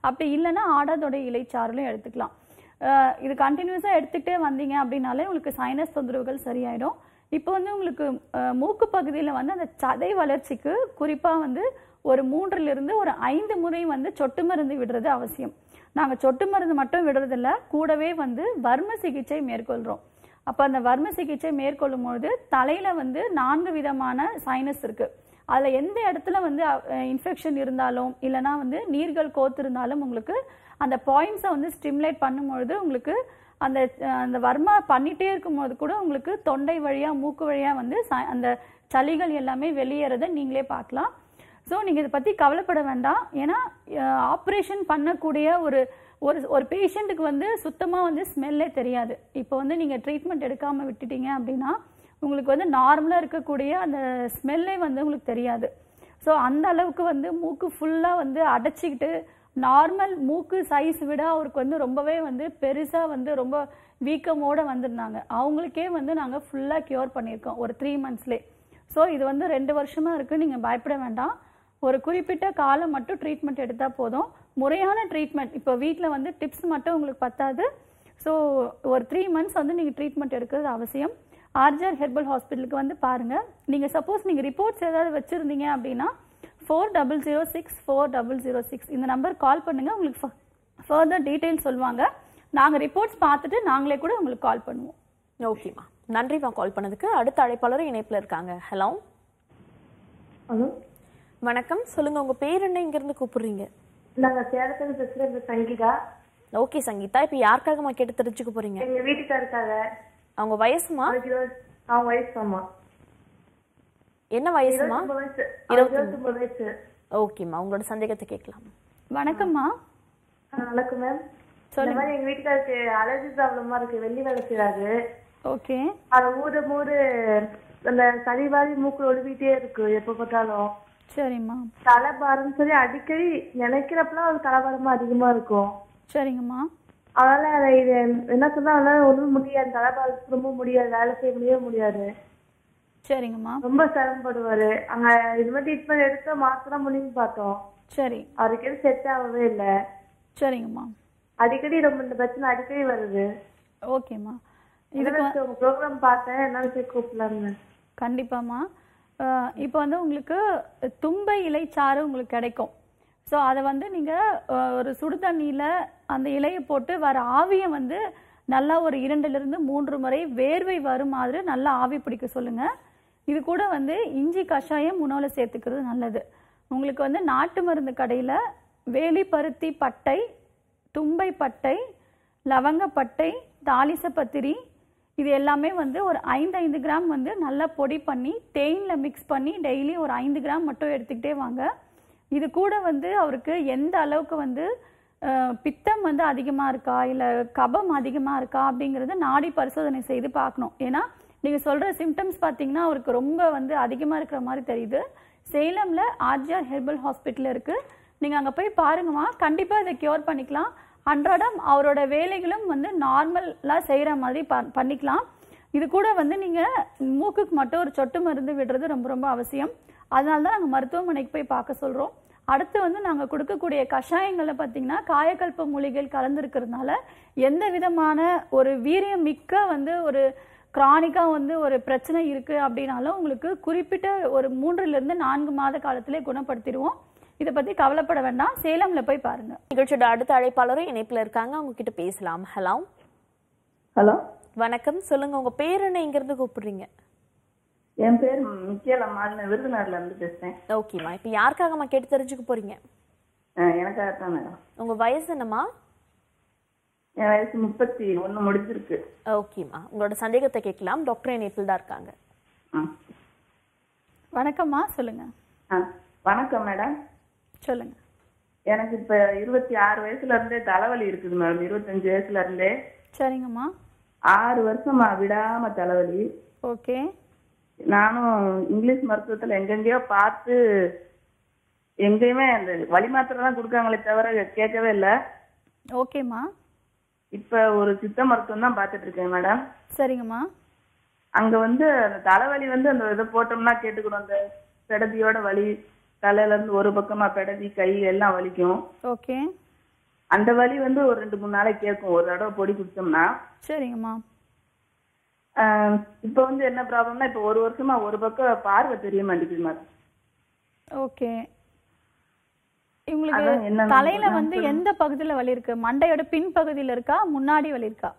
அப்படி இல்லைன்னா ஆடாதோட இலை சாறுலையும் எடுத்துக்கலாம். இது கண்டினியூஸாக எடுத்துகிட்டே வந்தீங்க அப்படின்னாலே உங்களுக்கு சைனஸ் தொந்தரவுகள் சரியாயிடும். இப்போ வந்து உங்களுக்கு மூக்கு பகுதியில் வந்து அந்த சதை வளர்ச்சிக்கு குறிப்பாக வந்து ஒரு மூன்றிலிருந்து ஒரு ஐந்து முறை வந்து சொட்டு மருந்து விடுறது அவசியம். நாங்கள் சொட்டு மருந்து மட்டும் விடுறதில்ல கூடவே வந்து வர்ம சிகிச்சை மேற்கொள்கிறோம் அப்போ அந்த வர்ம சிகிச்சை மேற்கொள்ளும் பொழுது தலையில் வந்து நான்கு விதமான சைனஸ் இருக்குது அதில் எந்த இடத்துல வந்து இன்ஃபெக்ஷன் இருந்தாலும் இல்லைனா வந்து நீர்கள் கோத்திருந்தாலும் உங்களுக்கு அந்த பாயிண்ட்ஸை வந்து ஸ்டிமுலேட் பண்ணும்பொழுது உங்களுக்கு அந்த அந்த வர்மா பண்ணிகிட்டே இருக்கும்போது கூட உங்களுக்கு தொண்டை வழியாக மூக்கு வழியாக வந்து ச- அந்த சளிகள் எல்லாமே வெளியேறதை நீங்களே பார்க்கலாம். ஸோ நீங்கள் இதை பற்றி கவலைப்பட வேண்டாம். ஏன்னா ஆப்ரேஷன் பண்ணக்கூடிய ஒரு ஒரு ஒரு பேஷண்ட்டுக்கு வந்து சுத்தமாக வந்து ஸ்மெல்லே தெரியாது. இப்போ வந்து நீங்கள் ட்ரீட்மெண்ட் எடுக்காமல் விட்டுட்டீங்க அப்படின்னா உங்களுக்கு வந்து நார்மலாக இருக்கக்கூடிய அந்த ஸ்மெல்லே வந்து உங்களுக்கு தெரியாது. ஸோ அந்த அளவுக்கு வந்து மூக்கு ஃபுல்லாக வந்து அடைச்சிக்கிட்டு நார்மல் மூக்கு சைஸ் விட அவருக்கு வந்து ரொம்பவே வந்து பெருசாக வந்து ரொம்ப வீக்கமோடு வந்திருந்தாங்க. அவங்களுக்கே வந்து நாங்கள் ஃபுல்லாக க்யூர் பண்ணியிருக்கோம். ஒரு த்ரீ மந்த்ஸ்லே ஸோ இது வந்து ரெண்டு வருஷமாக இருக்குது நீங்கள் பயப்பட வேண்டாம். ஒரு குறிப்பிட்ட காலம் மட்டும் ட்ரீட்மெண்ட் எடுத்தால் போதும். முறையான ட்ரீட்மெண்ட் இப்போ வீட்டில் வந்து டிப்ஸ் மட்டும் உங்களுக்கு பத்தாது. ஸோ ஒரு த்ரீ மந்த்ஸ் வந்து நீங்கள் ட்ரீட்மெண்ட் எடுக்கிறது அவசியம். ஆர்ஜர் ஹெர்பல் ஹாஸ்பிட்டலுக்கு வந்து பாருங்கள் நீங்கள் சப்போஸ் நீங்கள் ரிப்போர்ட்ஸ் ஏதாவது வச்சுருந்தீங்க அப்படின்னா four double zero six four double zero six இந்த நம்பர் கால் பண்ணுங்கள் உங்களுக்கு ஃபர்தர் டீட்டெயில்ஸ் சொல்லுவாங்க. நாங்கள் ரிப்போர்ட்ஸ் பார்த்துட்டு நாங்களே கூட உங்களுக்கு கால் பண்ணுவோம். ஓகேம்மா நன்றிம்மா கால் பண்ணதுக்கு. அடுத்த அழைப்பாளரும் இணைப்புல இருக்காங்க. ஹலோ ஹலோ வணக்கம். சொல்லுங்க உங்க பேர் என்ன? இங்க இருந்து கூப்பிடுறீங்க. நாங்க சேலத்துல பேசுறது சங்கீதா. ஓகே சங்கீதா. இப்போ யாருக்காகம்மா கேட்டு தெரிஞ்சுக்க போறீங்க? எங்க வீட்டுக்காருக்காக அவங்க வயசுமா? அவருக்கு இருபது- அவன் வயசு ஆமா. என்ன வயசுமா இருபத்தி வயசு. ஓகேம்மா உங்களோட சந்தேகத்தை கேட்கலாம். வணக்கம்மா வணக்கம் மேம். இந்த சொல்லுங்க. மாதிரி எங்க வீட்டுக்காருக்கு அலர்ஜி ப்ராப்ளமா இருக்கு. வெள்ளி வேலை செய்யறாரு ஓகே. அது மூடு மூடு அந்த சளி மாதிரி மூக்குல ஒழுவிட்டே இருக்கு எப்ப பார்த்தாலும். சரிம்மா தலைபாரம் சொல்லி அடிக்கடி நினைக்கிறப்பெல்லாம் அது தலைபாரமா அதிகமா இருக்கும். சரிங்கம்மா அதனால அதை இது என்ன சொன்னா ஒண்ணும் முடியாது. தலைபாரத்துக்கு ரொம்ப முடியாது. வேலை செய்ய முடியவே முடியாது. சரிங்கம்மா. ரொம்ப சிரமப்படுவாரு அங்க இது மாதிரி ட்ரீட்மெண்ட் எடுத்து மாத்திரை முடிவு பார்த்தோம். சரி. அவருக்கு எதுவும் செட் ஆகவே இல்லை. சரிங்கம்மா. அடிக்கடி ரொம்ப இந்த பிரச்சனை அடிக்கடி வருது. ஓகேம்மா. இதுக்கு உங்க ப்ரோக்ராம் பார்த்தேன். என்னால சரி கண்டிப்பாம்மா. இப்போ வந்து உங்களுக்கு தும்பை இலைச்சாறு உங்களுக்கு கிடைக்கும். ஸோ அதை வந்து நீங்கள் ஒரு சுடு தண்ணியில் அந்த இலையை போட்டு வர ஆவியை வந்து நல்லா ஒரு இரண்டுலேருந்து மூன்று முறை வேர்வை வரும் மாதிரி நல்லா ஆவி பிடிக்க சொல்லுங்கள் இது கூட வந்து இஞ்சி கஷாயம் உணவில் சேர்த்துக்கிறது நல்லது. உங்களுக்கு வந்து நாட்டு மருந்து கடையில் வேலி பருத்தி பட்டை தும்பை பட்டை லவங்கப்பட்டை தாலிசப்பத்திரி இது எல்லாமே வந்து ஒரு ஐந்து ஐந்து கிராம் வந்து நல்லா பொடி பண்ணி தேனில் மிக்ஸ் பண்ணி டெய்லி ஒரு ஐந்து கிராம் மட்டும் எடுத்துக்கிட்டே வாங்க. இது கூட வந்து அவருக்கு எந்த அளவுக்கு வந்து பித்தம் வந்து அதிகமாக இருக்கா இல்லை கபம் அதிகமாக இருக்கா அப்படிங்கிறது நாடி பரிசோதனை செய்து பார்க்கணும். ஏன்னா நீங்கள் சொல்கிற சிம்டம்ஸ் பார்த்தீங்கன்னா அவருக்கு ரொம்ப வந்து அதிகமாக இருக்கிற மாதிரி தெரியுது. சேலமில் ஆர்ஜிஆர் ஹெர்பல் ஹாஸ்பிட்டல் இருக்குது நீங்கள் அங்கே போய் பாருங்கம்மா. கண்டிப்பாக இதை க்யூர் பண்ணிக்கலாம். அன்றாடம் அவரோட வேலைகளும் வந்து நார்மலாக செய்கிற மாதிரி ப பண்ணிக்கலாம். இது கூட வந்து நீங்கள் மூக்குக்கு மட்டும் ஒரு சொட்டு மருந்து விடுறது ரொம்ப ரொம்ப அவசியம். அதனால தான் நாங்கள் மருத்துவமனைக்கு போய் பார்க்க சொல்கிறோம் அடுத்து வந்து நாங்கள் கொடுக்கக்கூடிய கஷாயங்களில் பார்த்தீங்கன்னா காயக்கல்ப மூலிகைகள் கலந்துருக்கிறதுனால எந்த விதமான ஒரு வீரியம் மிக்க வந்து ஒரு கிரானிக்காக வந்து ஒரு பிரச்சனை இருக்குது அப்படின்னாலும் உங்களுக்கு குறிப்பிட்ட ஒரு மூன்றிலிருந்து நான்கு மாத காலத்திலே குணப்படுத்திடுவோம். இதை பற்றி கவலைப்பட வேண்டாம். சேலமில் போய் பாருங்கள் நிகழ்ச்சியோட அடுத்த அழைப்பாளரும் இணைப்புல இருக்காங்க. அவங்க கிட்ட பேசலாம். ஹலோ. ஹலோ. வணக்கம். சொல்லுங்க. உங்க பேர் என்ன? இங்க இருந்து கூப்பிடுறீங்க? என் பேர் மிக்கேல் அம்மாள் விருதுநகர்ல இருந்து பேசுறேன். ஓகேம்மா. இப்போ யாருக்காகம்மா கேட்டு தெரிஞ்சுக்க போறீங்க? அஹ் எனக்காகத்தான் மேடம். உங்க வயசு என்னம்மா? என் வயசு முப்பத்தி ஒண்ணு முடிஞ்சிருக்கு. ஓகேம்மா. உங்களோட சந்தேகத்தை கேட்கலாம். டாக்டர் இணைப்பில் தான் இருக்காங்க. வணக்கம்மா சொல்லுங்கள் ஆ, வணக்கம் மேடம். சொல்லுங்கள் எனக்கு இப்ப இருபத்தி ஆறு வயசுல இருந்தே தலைவலி இருக்குது மேடம். இருபத்தஞ்சு வயசுல இருந்தே. சரிங்கம்மா. ஆறு வருஷமா விடாம தலைவலி. ஓகே. நானும் இங்கிலீஷ் மருத்துவத்துல எங்கெங்கேயோ பார்த்து எங்கேயுமே அந்த வலி மாத்திரை தான் கொடுக்காங்களே தவிர கேட்கவே இல்லை. ஓகேம்மா. இப்ப ஒரு சித்த மருத்துவம் தான் பார்த்துட்டு இருக்கேன் மேடம். சரிங்கம்மா. அங்க வந்து அந்த தலைவலி வந்து அந்த இதை போட்டோம்னா கேட்டுக்கணும் அந்த பெடதியோட வலி தலையில இருந்து ஒரு பக்கமா பெடதி கை எல்லாம் வலிக்கும். ஓகே. அந்த வலி வந்து ஒரு ரெண்டு மூணு நாளைக்கு கேட்கும் ஒரு தடவை பொடி குடிச்சோம்னா. சரிங்கம்மா. இப்ப வந்து என்ன ப்ராப்ளம்னா இப்ப ஒரு வருஷமா ஒரு பக்கம் பார்வை தெரிய மாட்டேங்குது மேடம். ஓகே. என்ன தலையில வந்து எந்த பகுதியில வலி இருக்கு? மண்டையோட பின் பகுதியில இருக்கா? முன்னாடி வலி இருக்கா?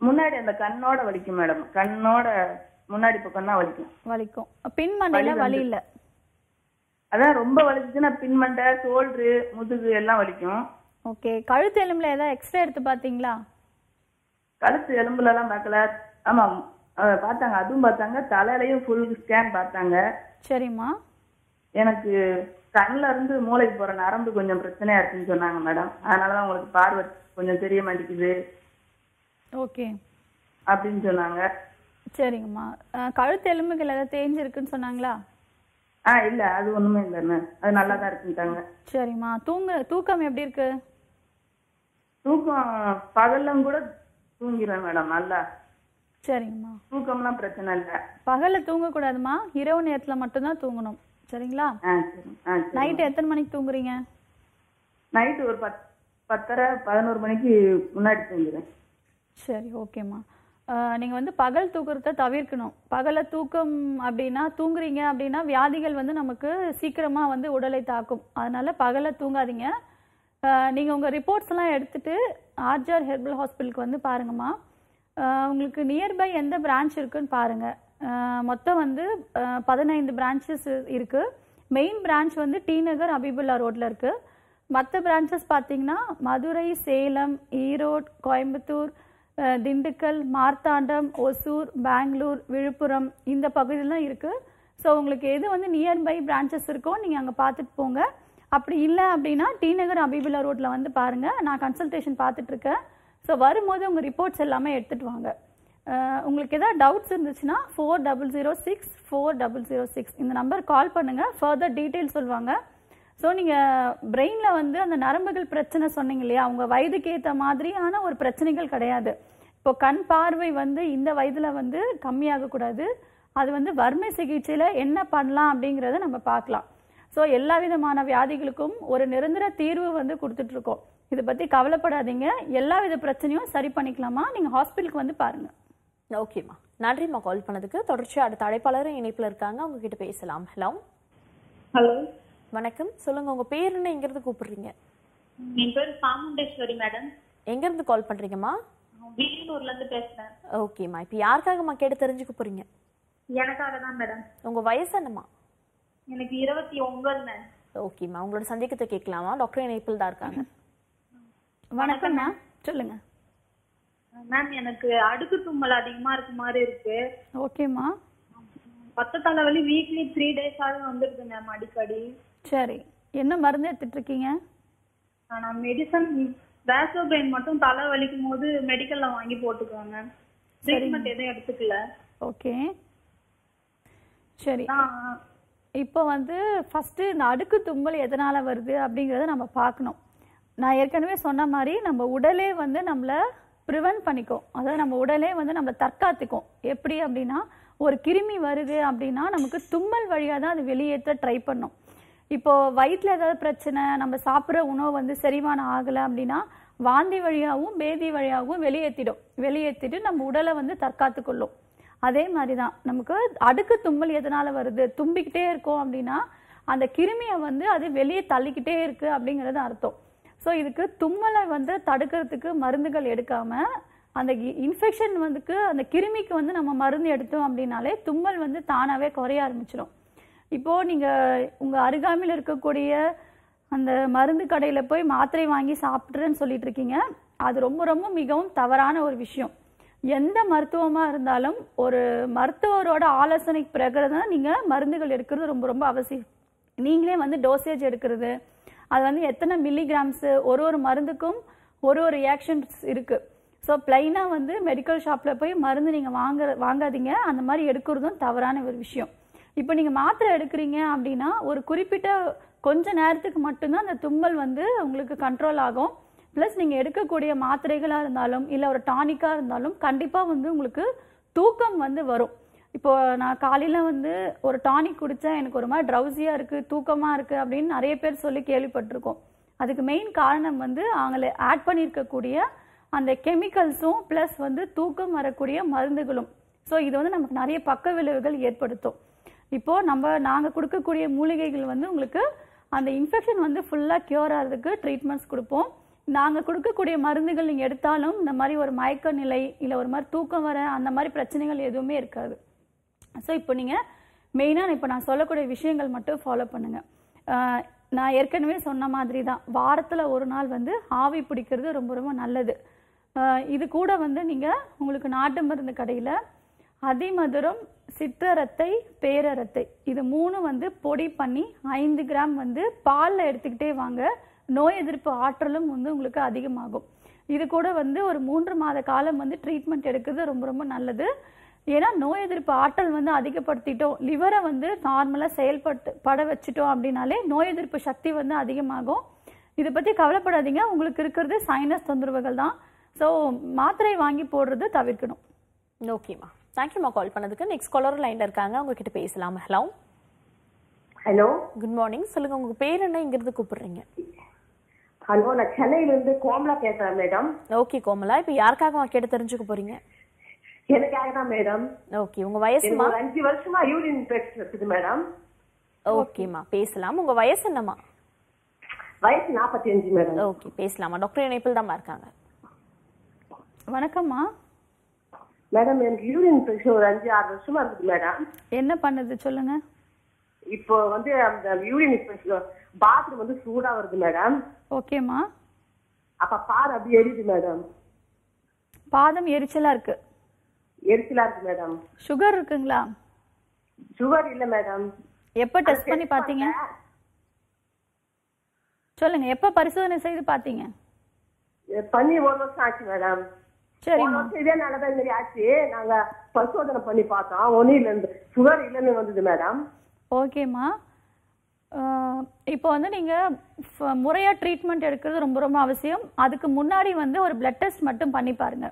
முன்னாடி அந்த கண்ணோட வலிக்கும் மேடம். கண்ணோட முன்னாடி பக்கம் தான் வலிக்கும். வலிக்கும். பின் மண்டையில வலி இல்ல. அதான் ரொம்ப வலிச்சுன்னா பின்மண்டை சோல்டரு முதுகு எல்லாம் வலிக்கும். ஓகே. கழுத்து எலும்புல ஏதாவது எக்ஸ்ரே எடுத்து பாத்தீங்களா கழுத்து எலும்புல எல்லாம் பார்க்கல. ஆமா பார்த்தாங்க. அதுவும் பார்த்தாங்க. தலையிலயும் ஃபுல் ஸ்கேன் பார்த்தாங்க. சரிம்மா. எனக்கு கண்ணுல இருந்து மூளைக்கு போற நரம்பு கொஞ்சம் பிரச்சனையா இருக்குன்னு சொன்னாங்க மேடம். அதனாலதான் உங்களுக்கு பார்வை கொஞ்சம் தெரிய மாட்டேங்குது. ஓகே. அப்படின்னு சொன்னாங்க. சரிங்கம்மா. கழுத்து எலும்புகள் ஏதாவது தேஞ்சிருக்குன்னு சொன்னாங்களா? ஆ இல்ல அது ஒண்ணுமே இல்லைன்னு அது நல்லா தான் இருக்குன்ட்டாங்க. சரிம்மா. தூங்க தூக்கம் எப்படி இருக்கு? தூக்கம் பகல்லும் கூட தூங்கிடுவேன் மேடம் நல்லா. சரிங்கம்மா. தூக்கம்லாம் பிரச்சனை இல்லை. பகல்ல தூங்கக்கூடாதும்மா இரவு நேரத்துல மட்டும்தான் தூங்கணும். சரிங்களா? நைட்டு எத்தனை மணிக்கு தூங்குறீங்க? நைட்டு ஒரு பத் பத்தரை பதினோரு மணிக்கு முன்னாடி தூங்கிடுவேன் சரி ஓகேம்மா. நீங்கள் வந்து பகல் தூக்கத்தை தவிர்க்கணும். பகல தூக்கம் அப்படின்னா தூங்குறீங்க அப்படின்னா வியாதிகள் வந்து நமக்கு சீக்கிரமாக வந்து உடலை தாக்கும். அதனால பகல தூங்காதீங்க. நீங்கள் உங்கள் ரிப்போர்ட்ஸ் எல்லாம் எடுத்துட்டு ஆர்ஜிஆர் ஹெர்பல் ஹாஸ்பிட்டலுக்கு வந்து பாருங்கம்மா. உங்களுக்கு நியர்பை எந்த பிரான்ச் இருக்குன்னு பாருங்கள் மொத்தம் வந்து பதினைந்து பிரான்ச்சஸ் இருக்குது மெயின் பிரான்ச் வந்து டி நகர் அபிபுல்லா ரோட்டில் இருக்குது மற்ற பிரான்ச்சஸ் பார்த்தீங்கன்னா மதுரை சேலம் ஈரோடு கோயம்புத்தூர் திண்டுக்கல் மார்த்தாண்டம் ஒசூர் பெங்களூர் விழுப்புரம் இந்த பகுதியிலாம் இருக்குது ஸோ உங்களுக்கு எது வந்து நியர்பை பிரான்ச்சஸ் இருக்கோ நீங்கள் அங்கே பார்த்துட்டு போங்க. அப்படி இல்லை அப்படின்னா டி நகர் அபிபுல்லா ரோட்டில் வந்து பாருங்கள் நான் கன்சல்டேஷன் பார்த்துட்ருக்கேன் ஸோ வரும்போது உங்கள் ரிப்போர்ட்ஸ் எல்லாமே எடுத்துகிட்டு வாங்க. உங்களுக்கு ஏதாவது டவுட்ஸ் இருந்துச்சுன்னா four double zero six four double zero six இந்த நம்பர் கால் பண்ணுங்கள் ஃபர்தர் டீட்டெயில் சொல்லுவாங்க ஸோ நீங்கள் பிரெயினில் வந்து அந்த நரம்புகள் பிரச்சனை சொன்னீங்க இல்லையா? அவங்க வயதுக்கு ஏற்ற மாதிரியான ஒரு பிரச்சனைகள் கிடையாது. இப்போ கண் பார்வை வந்து இந்த வயதில் வந்து கம்மியாகக்கூடாது அது வந்து வறுமை சிகிச்சையில் என்ன பண்ணலாம் அப்படிங்கிறத நம்ம பார்க்கலாம். ஸோ எல்லா விதமான வியாதிகளுக்கும் ஒரு நிரந்தர தீர்வு வந்து கொடுத்துட்ருக்கோம் இதை பற்றி கவலைப்படாதீங்க. எல்லா வித பிரச்சனையும் சரி பண்ணிக்கலாமா? நீங்கள் ஹாஸ்பிட்டலுக்கு வந்து பாருங்கள் ஓகேம்மா நன்றிம்மா கால் பண்ணதுக்கு. தொடர்ச்சியா அடுத்த அழைப்பாளரும் இணைப்புல இருக்காங்க. அவங்க கிட்ட பேசலாம். ஹலோ ஹலோ வணக்கம். சொல்லுங்க உங்க பேர் என்ன? எங்க இருந்து கூப்பிடுறீங்க? என் பேர் சாமுண்டேஸ்வரி மேடம் எங்க இருந்து கால் பண்றீங்கம்மா வீட்டூர்ல இருந்து பேசுறேன். ஓகேம்மா இப்போ யாருக்காகம்மா கேட்டு தெரிஞ்சுக்க போறீங்க? எனக்காக தான் மேடம் உங்க வயசு என்னம்மா எனக்கு இருபத்தி ஒன்பது மேம் ஓகேம்மா உங்களோட சந்தேகத்தை கேட்கலாமா? டாக்டர் இணைப்பில் தான் இருக்காங்க. வணக்கம்மா சொல்லுங்கள் மேம் எனக்கு அடுக்கு தும்மல் அதிகமா இருக்க மாதிரி இருக்கு. ஓகேம்மா பத்த தலைவலி வீக்லி த்ரீ டேஸாவது வந்துடுது மேம் அடிக்கடி. சரி. என்ன மருந்து எடுத்துட்டு இருக்கீங்க? நான் மெடிசன் வேசோபிரைன் மட்டும் தலை வலிக்கும் போது மெடிக்கல்ல வாங்கி போட்டுக்குவேன் மேம் ட்ரீட்மெண்ட் எதுவும் எடுத்துக்கல. ஓகே சரி. இப்போ வந்து ஃபஸ்ட்டு இந்த அடுக்கு தும்மல் எதனால் வருது அப்படிங்கிறத நம்ம பார்க்கணும். நான் ஏற்கனவே சொன்ன மாதிரி நம்ம உடலே வந்து நம்மளை ப்ரிவென்ட் பண்ணிக்கும். அதாவது நம்ம உடலே வந்து நம்மளை தற்காத்துக்கும். எப்படி அப்படின்னா ஒரு கிருமி வருது அப்படின்னா நமக்கு தும்மல் வழியாக தான் அது வெளியேற்ற ட்ரை பண்ணும். இப்போது வயிற்றில் ஏதாவது பிரச்சனை நம்ம சாப்பிட்ற உணவு வந்து செரிமானம் ஆகலை அப்படின்னா வாந்தி வழியாகவும் பேதி வழியாகவும் வெளியேற்றிடும் வெளியேற்றிட்டு நம்ம உடலை வந்து தற்காத்து கொள்ளும் அதே மாதிரி தான் நமக்கு அடுக்கு தும்மல் எதனால் வருது? தும்பிக்கிட்டே இருக்கோம் அப்படின்னா அந்த கிருமியை வந்து அது வெளியே தள்ளிக்கிட்டே இருக்குது அப்படிங்கிறது அர்த்தம். ஸோ இதுக்கு தும்மலை வந்து தடுக்கிறதுக்கு மருந்துகள் எடுக்காம அந்த இன்ஃபெக்ஷன் வந்துக்கு அந்த கிருமிக்கு வந்து நம்ம மருந்து எடுத்தோம் அப்படின்னாலே தும்மல் வந்து தானாகவே குறைய ஆரம்பிச்சிடும் இப்போ நீங்கள் உங்கள் அருகாமையில் இருக்கக்கூடிய அந்த மருந்து கடையில் போய் மாத்திரை வாங்கி சாப்பிட்றேன்னு சொல்லிட்டு இருக்கீங்க. அது ரொம்ப ரொம்ப மிகவும் தவறான ஒரு விஷயம். எந்த மருத்துவமாக இருந்தாலும் ஒரு மருத்துவரோட ஆலோசனைக்கு பிறகு தான் நீங்கள் மருந்துகள் எடுக்கிறது ரொம்ப ரொம்ப அவசியம். நீங்களே வந்து டோசேஜ் எடுக்கிறது அது வந்து எத்தனை மில்லிகிராம்ஸு ஒரு ஒரு மருந்துக்கும் ஒரு ஒரு ரியாக்ஷன்ஸ் இருக்குது ஸோ பிளைனாக வந்து மெடிக்கல் ஷாப்பில் போய் மருந்து நீங்கள் வாங்க வாங்காதீங்க. அந்த மாதிரி எடுக்கிறதும் தவறான ஒரு விஷயம். இப்போ நீங்கள் மாத்திரை எடுக்கிறீங்க அப்படின்னா ஒரு குறிப்பிட்ட கொஞ்ச நேரத்துக்கு மட்டும்தான் அந்த தும்மல் வந்து உங்களுக்கு கண்ட்ரோல் ஆகும். ப்ளஸ் நீங்கள் எடுக்கக்கூடிய மாத்திரைகளாக இருந்தாலும் இல்லை ஒரு டானிக்காக இருந்தாலும் கண்டிப்பாக வந்து உங்களுக்கு தூக்கம் வந்து வரும். இப்போ நான் காலையில் வந்து ஒரு டானிக் குடித்தா எனக்கு ஒரு மாதிரி ட்ரௌசியாக இருக்குது தூக்கமாக இருக்குது அப்படின்னு நிறைய பேர் சொல்லி கேள்விப்பட்டிருக்கோம். அதுக்கு மெயின் காரணம் வந்து அவங்கள ஆட் பண்ணியிருக்கக்கூடிய அந்த கெமிக்கல்ஸும் ப்ளஸ் வந்து தூக்கம் வரக்கூடிய மருந்துகளும். ஸோ இது வந்து நமக்கு நிறைய பக்க விளைவுகள் ஏற்படுத்தும். இப்போ நம்ம நாங்கள் கொடுக்கக்கூடிய மூலிகைகள் வந்து உங்களுக்கு அந்த இன்ஃபெக்ஷன் வந்து ஃபுல்லாக க்யூர் ஆகிறதுக்கு ட்ரீட்மெண்ட்ஸ் கொடுப்போம். நாங்கள் கொடுக்கக்கூடிய மருந்துகள் நீங்கள் எடுத்தாலும் இந்த மாதிரி ஒரு மயக்க நிலை இல்லை ஒரு மாதிரி தூக்கம் வர அந்த மாதிரி பிரச்சனைகள் எதுவுமே இருக்காது. ஸோ இப்போ நீங்கள் மெயினாக இப்போ நான் சொல்லக்கூடிய விஷயங்கள் மட்டும் ஃபாலோ பண்ணுங்கள் நான் ஏற்கனவே சொன்ன மாதிரி தான். வாரத்தில் ஒரு நாள் வந்து ஆவி பிடிக்கிறது ரொம்ப ரொம்ப நல்லது. இது கூட வந்து நீங்கள் உங்களுக்கு நாட்டு மருந்து கடையில் அதிமதுரம் சிற்றரத்தை பேரரத்தை இது மூணு வந்து பொடி பண்ணி ஐந்து கிராம் வந்து பாலில் எடுத்துக்கிட்டே வாங்க. நோய் எதிர்ப்பு ஆற்றலும் வந்து உங்களுக்கு அதிகமாகும். இது கூட வந்து ஒரு மூன்று மாத காலம் வந்து ட்ரீட்மெண்ட் எடுக்கிறது ரொம்ப ரொம்ப நல்லது. ஏன்னா நோய் எதிர்ப்பு ஆற்றல் வந்து அதிகப்படுத்திட்டோம். லிவரை வந்து நார்மலாக செயல்பட்டு பட வச்சுட்டோம் அப்படின்னாலே நோய் எதிர்ப்பு சக்தி வந்து அதிகமாகும். இதை பற்றி கவலைப்படாதீங்க. உங்களுக்கு இருக்கிறது சைனஸ் தொந்தரவுகள் தான். ஸோ மாத்திரை வாங்கி போடுறது தவிர்க்கணும். ஓகேம்மா தேங்க்யூம்மா கால் பண்ணதுக்கு. நெக்ஸ்ட் காலர் லைன்ல இருக்காங்க. உங்ககிட்ட பேசலாம். ஹலோ ஹலோ குட் மார்னிங் சொல்லுங்க உங்க பேர் என்ன? இங்கிருந்து கூப்பிடுறீங்க? ஹலோ நான் சென்னையில இருந்து கோமலா பேசுறேன் மேடம் ஓகே கோமலா. இப்போ யாருக்காக கேட்டு தெரிஞ்சுக்க போறீங்க? எனக்காக தான் மேடம் ஓகே உங்க வயசுமா அஞ்சு வருஷமா யூரின் இன்ஃபெக்ஷன் இருக்குது மேடம் ஓகேம்மா பேசலாம். உங்க வயசு என்னம்மா? வயசு நாற்பத்தி அஞ்சு மேடம் ஓகே பேசலாமா டாக்டர் இணைப்பில் தான் இருக்காங்க. வணக்கம்மா. மேடம் எனக்கு யூரின் இன்ஃபெக்ஷன் ஒரு அஞ்சு ஆறு வருஷமா இருக்குது மேடம் என்ன பண்ணுது சொல்லுங்க. இப்போ வந்து அந்த யூரின் இன்ஃபெக்ஷன் பாத்ரூம் வந்து சூடா வருது மேடம் ஓகேம்மா அப்ப பால் அப்படி எரியுது மேடம் பாதம் எரிச்சலா இருக்கு. எரிச்சலா இருக்கு மேடம். சுகர் இருக்குங்களா? சுகர் இல்ல மேடம். எப்போ டெஸ்ட் பண்ணி பார்த்தீங்க? சொல்லுங்க எப்போ பரிசோதனை செய்து பார்த்தீங்க? பண்ணி ஒரு வருஷம் ஆச்சு மேடம். வருஷம் இதே இந்த மாதிரி ஆச்சு. நாங்க பரிசோதனை பண்ணி பார்த்தோம். ஒன்னும் இல்ல சுகர் இல்லைன்னு வந்தது மேடம். ஓகேம்மா. இப்போ வந்து நீங்கள் முறையாக ட்ரீட்மெண்ட் எடுக்கிறது ரொம்ப ரொம்ப அவசியம். அதுக்கு முன்னாடி வந்து ஒரு பிளட் டெஸ்ட் மட்டும் பண்ணி பாருங்க.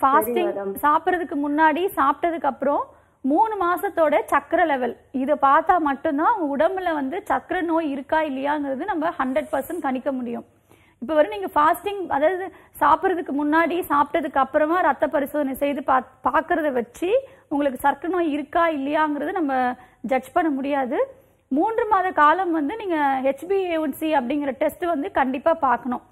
ஃபாஸ்டிங் சாப்பிட்றதுக்கு முன்னாடி சாப்பிட்டதுக்கு அப்புறம் மூணு மாசத்தோட சக்கரை லெவல் இதை பார்த்தா மட்டும்தான் உங்க உடம்புல வந்து சக்கரை நோய் இருக்கா இல்லையாங்கிறது நம்ம ஹண்ட்ரட் பர்சன்ட் கணிக்க முடியும். இப்போ வரை நீங்கள் ஃபாஸ்டிங் அதாவது சாப்பிட்றதுக்கு முன்னாடி சாப்பிட்டதுக்கு அப்புறமா ரத்த பரிசோதனை செய்து பா பார்க்கறத வச்சு உங்களுக்கு சர்க்கரை நோய் இருக்கா இல்லையாங்கிறது நம்ம ஜட்ஜ் பண்ண முடியாது. மூன்று மாத காலம் வந்து நீங்கள் ஹெச்பிஏஒன்சி அப்படிங்கிற டெஸ்ட் வந்து கண்டிப்பாக பார்க்கணும்.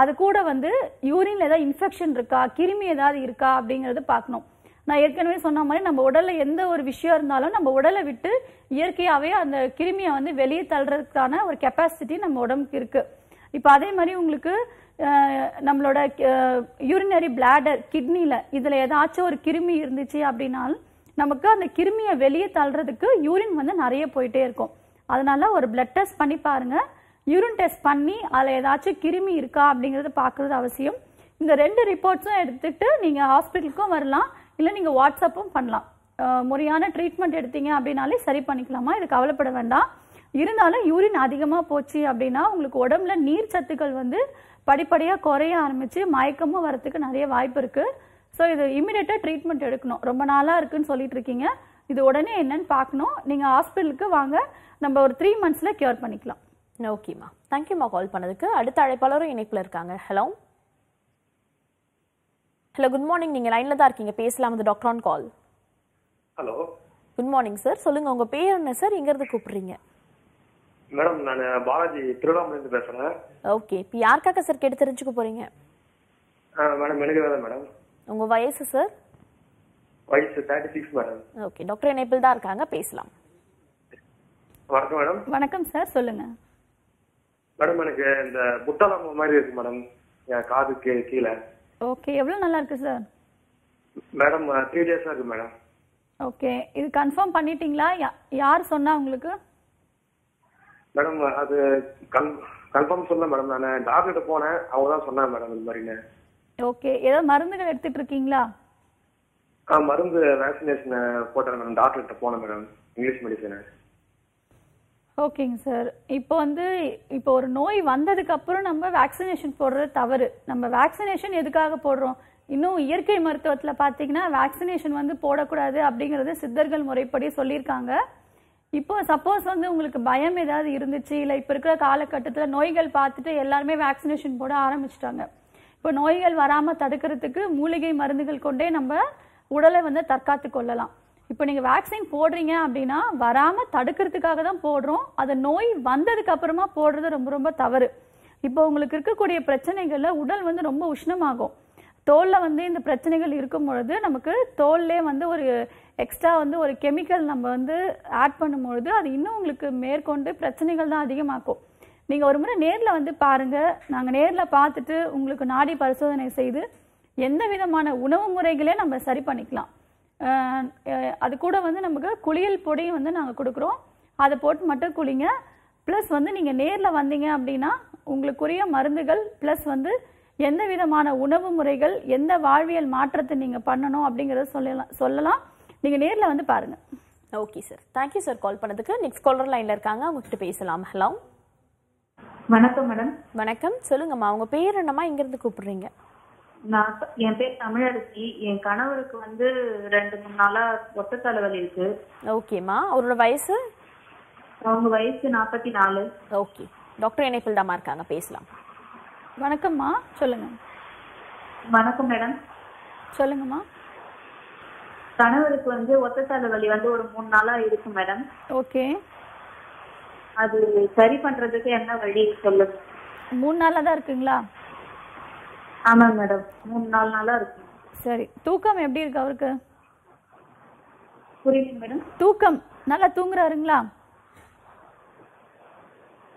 அது கூட வந்து யூரின்ல ஏதாவது இன்ஃபெக்ஷன் இருக்கா? கிருமி ஏதாவது இருக்கா? அப்படிங்கறது பார்க்கணும். நான் ஏற்கனவே சொன்ன மாதிரி நம்ம உடல்ல எந்த ஒரு விஷயம் இருந்தாலும் நம்ம உடலை விட்டு இயற்கையாவே அந்த கிருமியை வந்து வெளியே தள்ளுறதுக்கான ஒரு கெப்பாசிட்டி நம்ம உடம்புக்கு இருக்கு. இப்போ அதே மாதிரி உங்களுக்கு நம்மளோட யூரினரி பிளாடர் கிட்னியில் இதில் ஏதாச்சும் ஒரு கிருமி இருந்துச்சு அப்படின்னாலும் நமக்கு அந்த கிருமியை வெளியே தள்ளுறதுக்கு யூரின் வந்து நிறைய போயிட்டே இருக்கும். அதனால ஒரு பிளட் டெஸ்ட் பண்ணி பாருங்க. யூரின் டெஸ்ட் பண்ணி அதில் ஏதாச்சும் கிருமி இருக்கா அப்படிங்கிறத பார்க்குறது அவசியம். இந்த ரெண்டு ரிப்போர்ட்ஸும் எடுத்துகிட்டு நீங்கள் ஹாஸ்பிட்டலுக்கும் வரலாம். இல்லை நீங்கள் வாட்ஸ்அப்பும் பண்ணலாம். முறையான ட்ரீட்மெண்ட் எடுத்தீங்க அப்படின்னாலே சரி பண்ணிக்கலாமா? இது கவலைப்பட வேண்டாம். இருந்தாலும் யூரின் அதிகமாக போச்சு அப்படின்னா உங்களுக்கு உடம்புல நீர் சத்துக்கள் வந்து படிப்படியாக குறைய ஆரம்பித்து மயக்கமும் வரத்துக்கு நிறைய வாய்ப்பு இருக்குது ஸோ இது இமிடியேட்டாக ட்ரீட்மெண்ட் எடுக்கணும். ரொம்ப நாளாக இருக்குன்னு சொல்லிட்டு இருக்கீங்க. இது உடனே என்னன்னு பார்க்கணும். நீங்கள் ஹாஸ்பிட்டலுக்கு வாங்க. நம்ம ஒரு த்ரீ மந்த்ஸில் க்யூர் பண்ணிக்கலாம். ஓகேம்மா தேங்க்யூம்மா கால் பண்ணதுக்கு. அடுத்த அழைப்பாளரும் இணைப்புல இருக்காங்க. ஹலோ ஹலோ குட் மார்னிங் நீங்க லைன்ல தான் இருக்கீங்க. பேசலாம் இது doctor on call hello good morning sir சொல்லுங்க உங்க பேர் என்ன சார் எங்க இருந்து கூப்பிடுறீங்க? மேடம் நான் பாலாஜி திருவண்ணாமலேருந்து பேசுறேன் ஓகே இப்போ யாருக்காக சார் கேட்டு தெரிஞ்சுக்க போறீங்க? மேடம் எனக்கு தான் மேடம் உங்க வயசு சார் வயசு thirty six madam okay doctor இணைப்பில் தான் இருக்காங்க. பேசலாம். வணக்கம் மேடம் வணக்கம் சார் சொல்லுங்க. மேடம் எனக்கு இந்த புத்தளம் மாதிரி இருக்கு மேடம் என் காதுக்கு கீழே. ஓகே எவ்வளோ நல்லா இருக்கு சார் மேடம் த்ரீ டேஸா இருக்கு மேடம் ஓகே இது கன்ஃபார்ம் பண்ணிட்டீங்களா? யார் சொன்னா உங்களுக்கு? மேடம் அது கன் கன்ஃபார்ம் சொல்ல மேடம் நான் டாக்டர்கிட்ட போனேன். அவங்க தான் சொன்னாங்க மேடம் இந்த மாதிரின்னு. ஓகே ஏதோ மருந்துகள் எடுத்துட்டு இருக்கீங்களா? ஆ மருந்து வேக்சினேஷன் போட்டேன் மேடம் டாக்டர்கிட்ட போனேன் மேடம் இங்கிலீஷ் மெடிசனு ஓகேங்க சார். இப்போ வந்து இப்போ ஒரு நோய் வந்ததுக்கப்புறம் நம்ம வேக்சினேஷன் போடுறது தவறு. நம்ம வேக்சினேஷன் எதுக்காக போடுறோம்? இன்னும் இயற்கை மருத்துவத்தில் பார்த்தீங்கன்னா வேக்சினேஷன் வந்து போடக்கூடாது அப்படிங்கிறது சித்தர்கள் முறைப்படி சொல்லியிருக்காங்க. இப்போ சப்போஸ் வந்து உங்களுக்கு பயம் ஏதாவது இருந்துச்சு இல்லை இப்போ இருக்கிற காலகட்டத்தில் நோய்கள் பார்த்துட்டு எல்லாருமே வேக்சினேஷன் போட ஆரம்பிச்சிட்டாங்க. இப்போ நோய்கள் வராமல் தடுக்கிறதுக்கு மூலிகை மருந்துகள் கொண்டே நம்ம உடலை வந்து தற்காத்து கொள்ளலாம். இப்போ நீங்கள் வேக்சின் போடுறீங்க அப்படின்னா வராமல் தடுக்கிறதுக்காக தான் போடுறோம். அது நோய் வந்ததுக்கு அப்புறமா போடுறது ரொம்ப ரொம்ப தவறு. இப்போ உங்களுக்கு இருக்கக்கூடிய பிரச்சனைகளில் உடல் வந்து ரொம்ப உஷ்ணமாகும். தோலில் வந்து இந்த பிரச்சனைகள் இருக்கும் பொழுது நமக்கு தோல்லே வந்து ஒரு எக்ஸ்ட்ரா வந்து ஒரு கெமிக்கல் நம்ம வந்து ஆட் பண்ணும் பொழுது அது இன்னும் உங்களுக்கு மேற்கொண்டு பிரச்சனைகள் தான் அதிகமாக்கும். நீங்கள் ஒரு முறை நேரில் வந்து பாருங்கள் நாங்கள் நேரில் பார்த்துட்டு உங்களுக்கு நாடி பரிசோதனை செய்து எந்த விதமான உணவு முறைகளே நம்ம சரி பண்ணிக்கலாம். அது கூட வந்து நமக்கு குளியல் பொடியும் வந்து நாங்கள் கொடுக்குறோம். அதை போட்டு மட்டும் குளிங்க. ப்ளஸ் வந்து நீங்கள் நேரில் வந்தீங்க அப்படின்னா உங்களுக்குரிய மருந்துகள் ப்ளஸ் வந்து எந்த விதமான உணவு முறைகள் எந்த வாழ்வியல் மாற்றத்தை நீங்கள் பண்ணணும் அப்படிங்கிறத சொல்லலாம் சொல்லலாம். நீங்கள் நேரில் வந்து பாருங்கள் okay sir thank you sir call பண்ணதுக்கு. நெக்ஸ்ட் காலர் லைன்ல இருக்காங்க. அவங்க கிட்ட பேசலாம். ஹலோ வணக்கம் மேடம் வணக்கம். சொல்லுங்கம்மா உங்க பேர் என்னம்மா? எங்க இருந்து கூப்பிடுறீங்க? நான் என் பேர் தமிழரசி என் கணவருக்கு வந்து ரெண்டு மூணு நாளா ஒத்த தலைவலி இருக்கு. ஓகேம்மா அவரோட வயசு? அவங்க வயசு நாற்பத்தி நாலு ஓகே டாக்டர் இணைப்பில் தாம்மா இருக்காங்க? பேசலாம். வணக்கம்மா சொல்லுங்க. வணக்கம் மேடம். சொல்லுங்கம்மா கணவருக்கு வந்து ஒத்த தலைவலி வந்து ஒரு மூணு நாளா இருக்கு மேடம். ஓகே அது சரி பண்றதுக்கு என்ன வழி? சொல்லுங்க மூணு நாளாக தான் இருக்குங்களா? ஆமாங்க மேடம். மூணு நாலு நாளா இருக்கு. சரி. தூக்கம் எப்படி இருக்கு அவருக்கு? புரியுது மேடம். தூக்கம். நல்லா தூங்குறாருங்களா?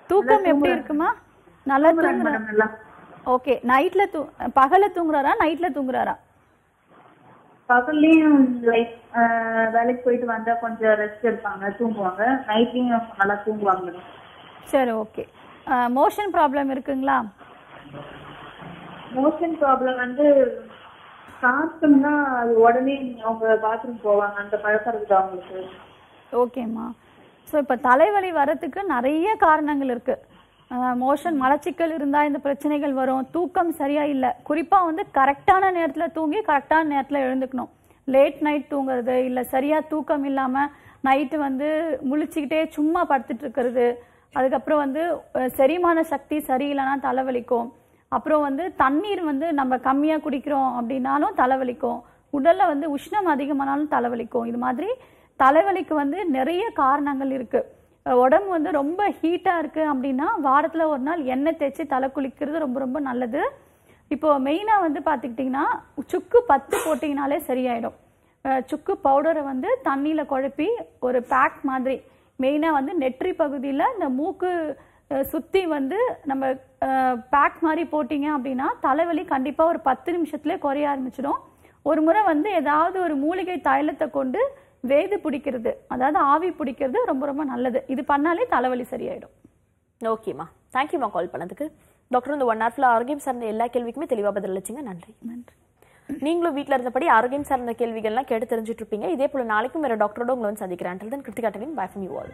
தூக்கம் எப்படி இருக்குமா? நல்லா தூங்குறாரு ஓகே. நைட்ல தூ பகல்ல தூங்குறாரா? நைட்ல தூங்குறாரா? பகல்லையும் லைக் வேலைக்கு போயிட்டு வந்தா கொஞ்சம் ரெஸ்ட் எடுப்பாங்க தூங்குவாங்க. நைட்லயும் நல்லா தூங்குவாங்க சரி ஓகே. மோஷன் ப்ராப்ளம் இருக்குங்களா? மோஷன் ப்ராப்ளம் வந்து சாப்பிட்டோம்னா அது உடனே அவங்க பாத்ரூம் போவாங்க. அந்த பழக்கம் இருக்குது அவங்களுக்கு ஓகேம்மா ஸோ இப்போ தலைவலி வரத்துக்கு நிறைய காரணங்கள் இருக்கு. மோஷன் மலச்சிக்கல் இருந்தால் இந்த பிரச்சனைகள் வரும். தூக்கம் சரியா இல்லை. குறிப்பாக வந்து கரெக்டான நேரத்தில் தூங்கி கரெக்டான நேரத்தில் எழுந்துக்கணும். லேட் நைட் தூங்குறது இல்லை சரியா தூக்கம் இல்லாமல் நைட்டு வந்து முழிச்சுக்கிட்டே சும்மா படுத்துட்டு இருக்கிறது. அதுக்கப்புறம் வந்து செரிமான சக்தி சரியில்லைன்னா தலைவலிக்கும். அப்புறம் வந்து தண்ணீர் வந்து நம்ம கம்மியாக குடிக்கிறோம் அப்படின்னாலும் தலைவலிக்கும். உடலில் வந்து உஷ்ணம் அதிகமானாலும் தலைவலிக்கும். இது மாதிரி தலைவலிக்கு வந்து நிறைய காரணங்கள் இருக்குது உடம்பு வந்து ரொம்ப ஹீட்டாக இருக்குது அப்படின்னா வாரத்தில் ஒரு நாள் எண்ணெய் தேய்ச்சி தலை குளிக்கிறது ரொம்ப ரொம்ப நல்லது. இப்போது மெயினாக வந்து பார்த்துக்கிட்டிங்கன்னா சுக்கு பத்து போட்டிங்கனாலே சரியாயிடும். சுக்கு பவுடரை வந்து தண்ணியில் குழப்பி ஒரு பேக் மாதிரி. மெயினாக வந்து நெற்றி பகுதியில் இந்த மூக்கு சுத்தி வந்து நம்ம பேக் மாதிரி போட்டீங்க அப்படின்னா தலைவலி கண்டிப்பா ஒரு பத்து நிமிஷத்துல குறைய ஆரம்பிச்சிடும். ஒரு முறை வந்து ஏதாவது ஒரு மூலிகை தைலத்தை கொண்டு வேது பிடிக்கிறது அதாவது ஆவி பிடிக்கிறது ரொம்ப ரொம்ப நல்லது. இது பண்ணாலே தலைவலி சரியாயிடும். ஓகேம்மா தேங்க்யூம்மா கால் பண்ணதுக்கு. டாக்டர் இந்த ஒன் ஹவர்ல ஆரோக்கியம் சார்ந்த எல்லா கேள்விக்குமே தெளிவா பதிலளிச்சிங்க நன்றி. நன்றி. நீங்களும் வீட்ல இருந்தபடி ஆரோக்கியம் சார்ந்த கேள்விகள்லாம் கேட்டு தெரிஞ்சுட்டு இருப்பீங்க. இதே போல நாளைக்கும் வேற டாக்டரோட உங்களை வந்து சந்திக்கிறேன். கிருத்திகா டெலின் பை ஃப்ரம் யூ ஆல்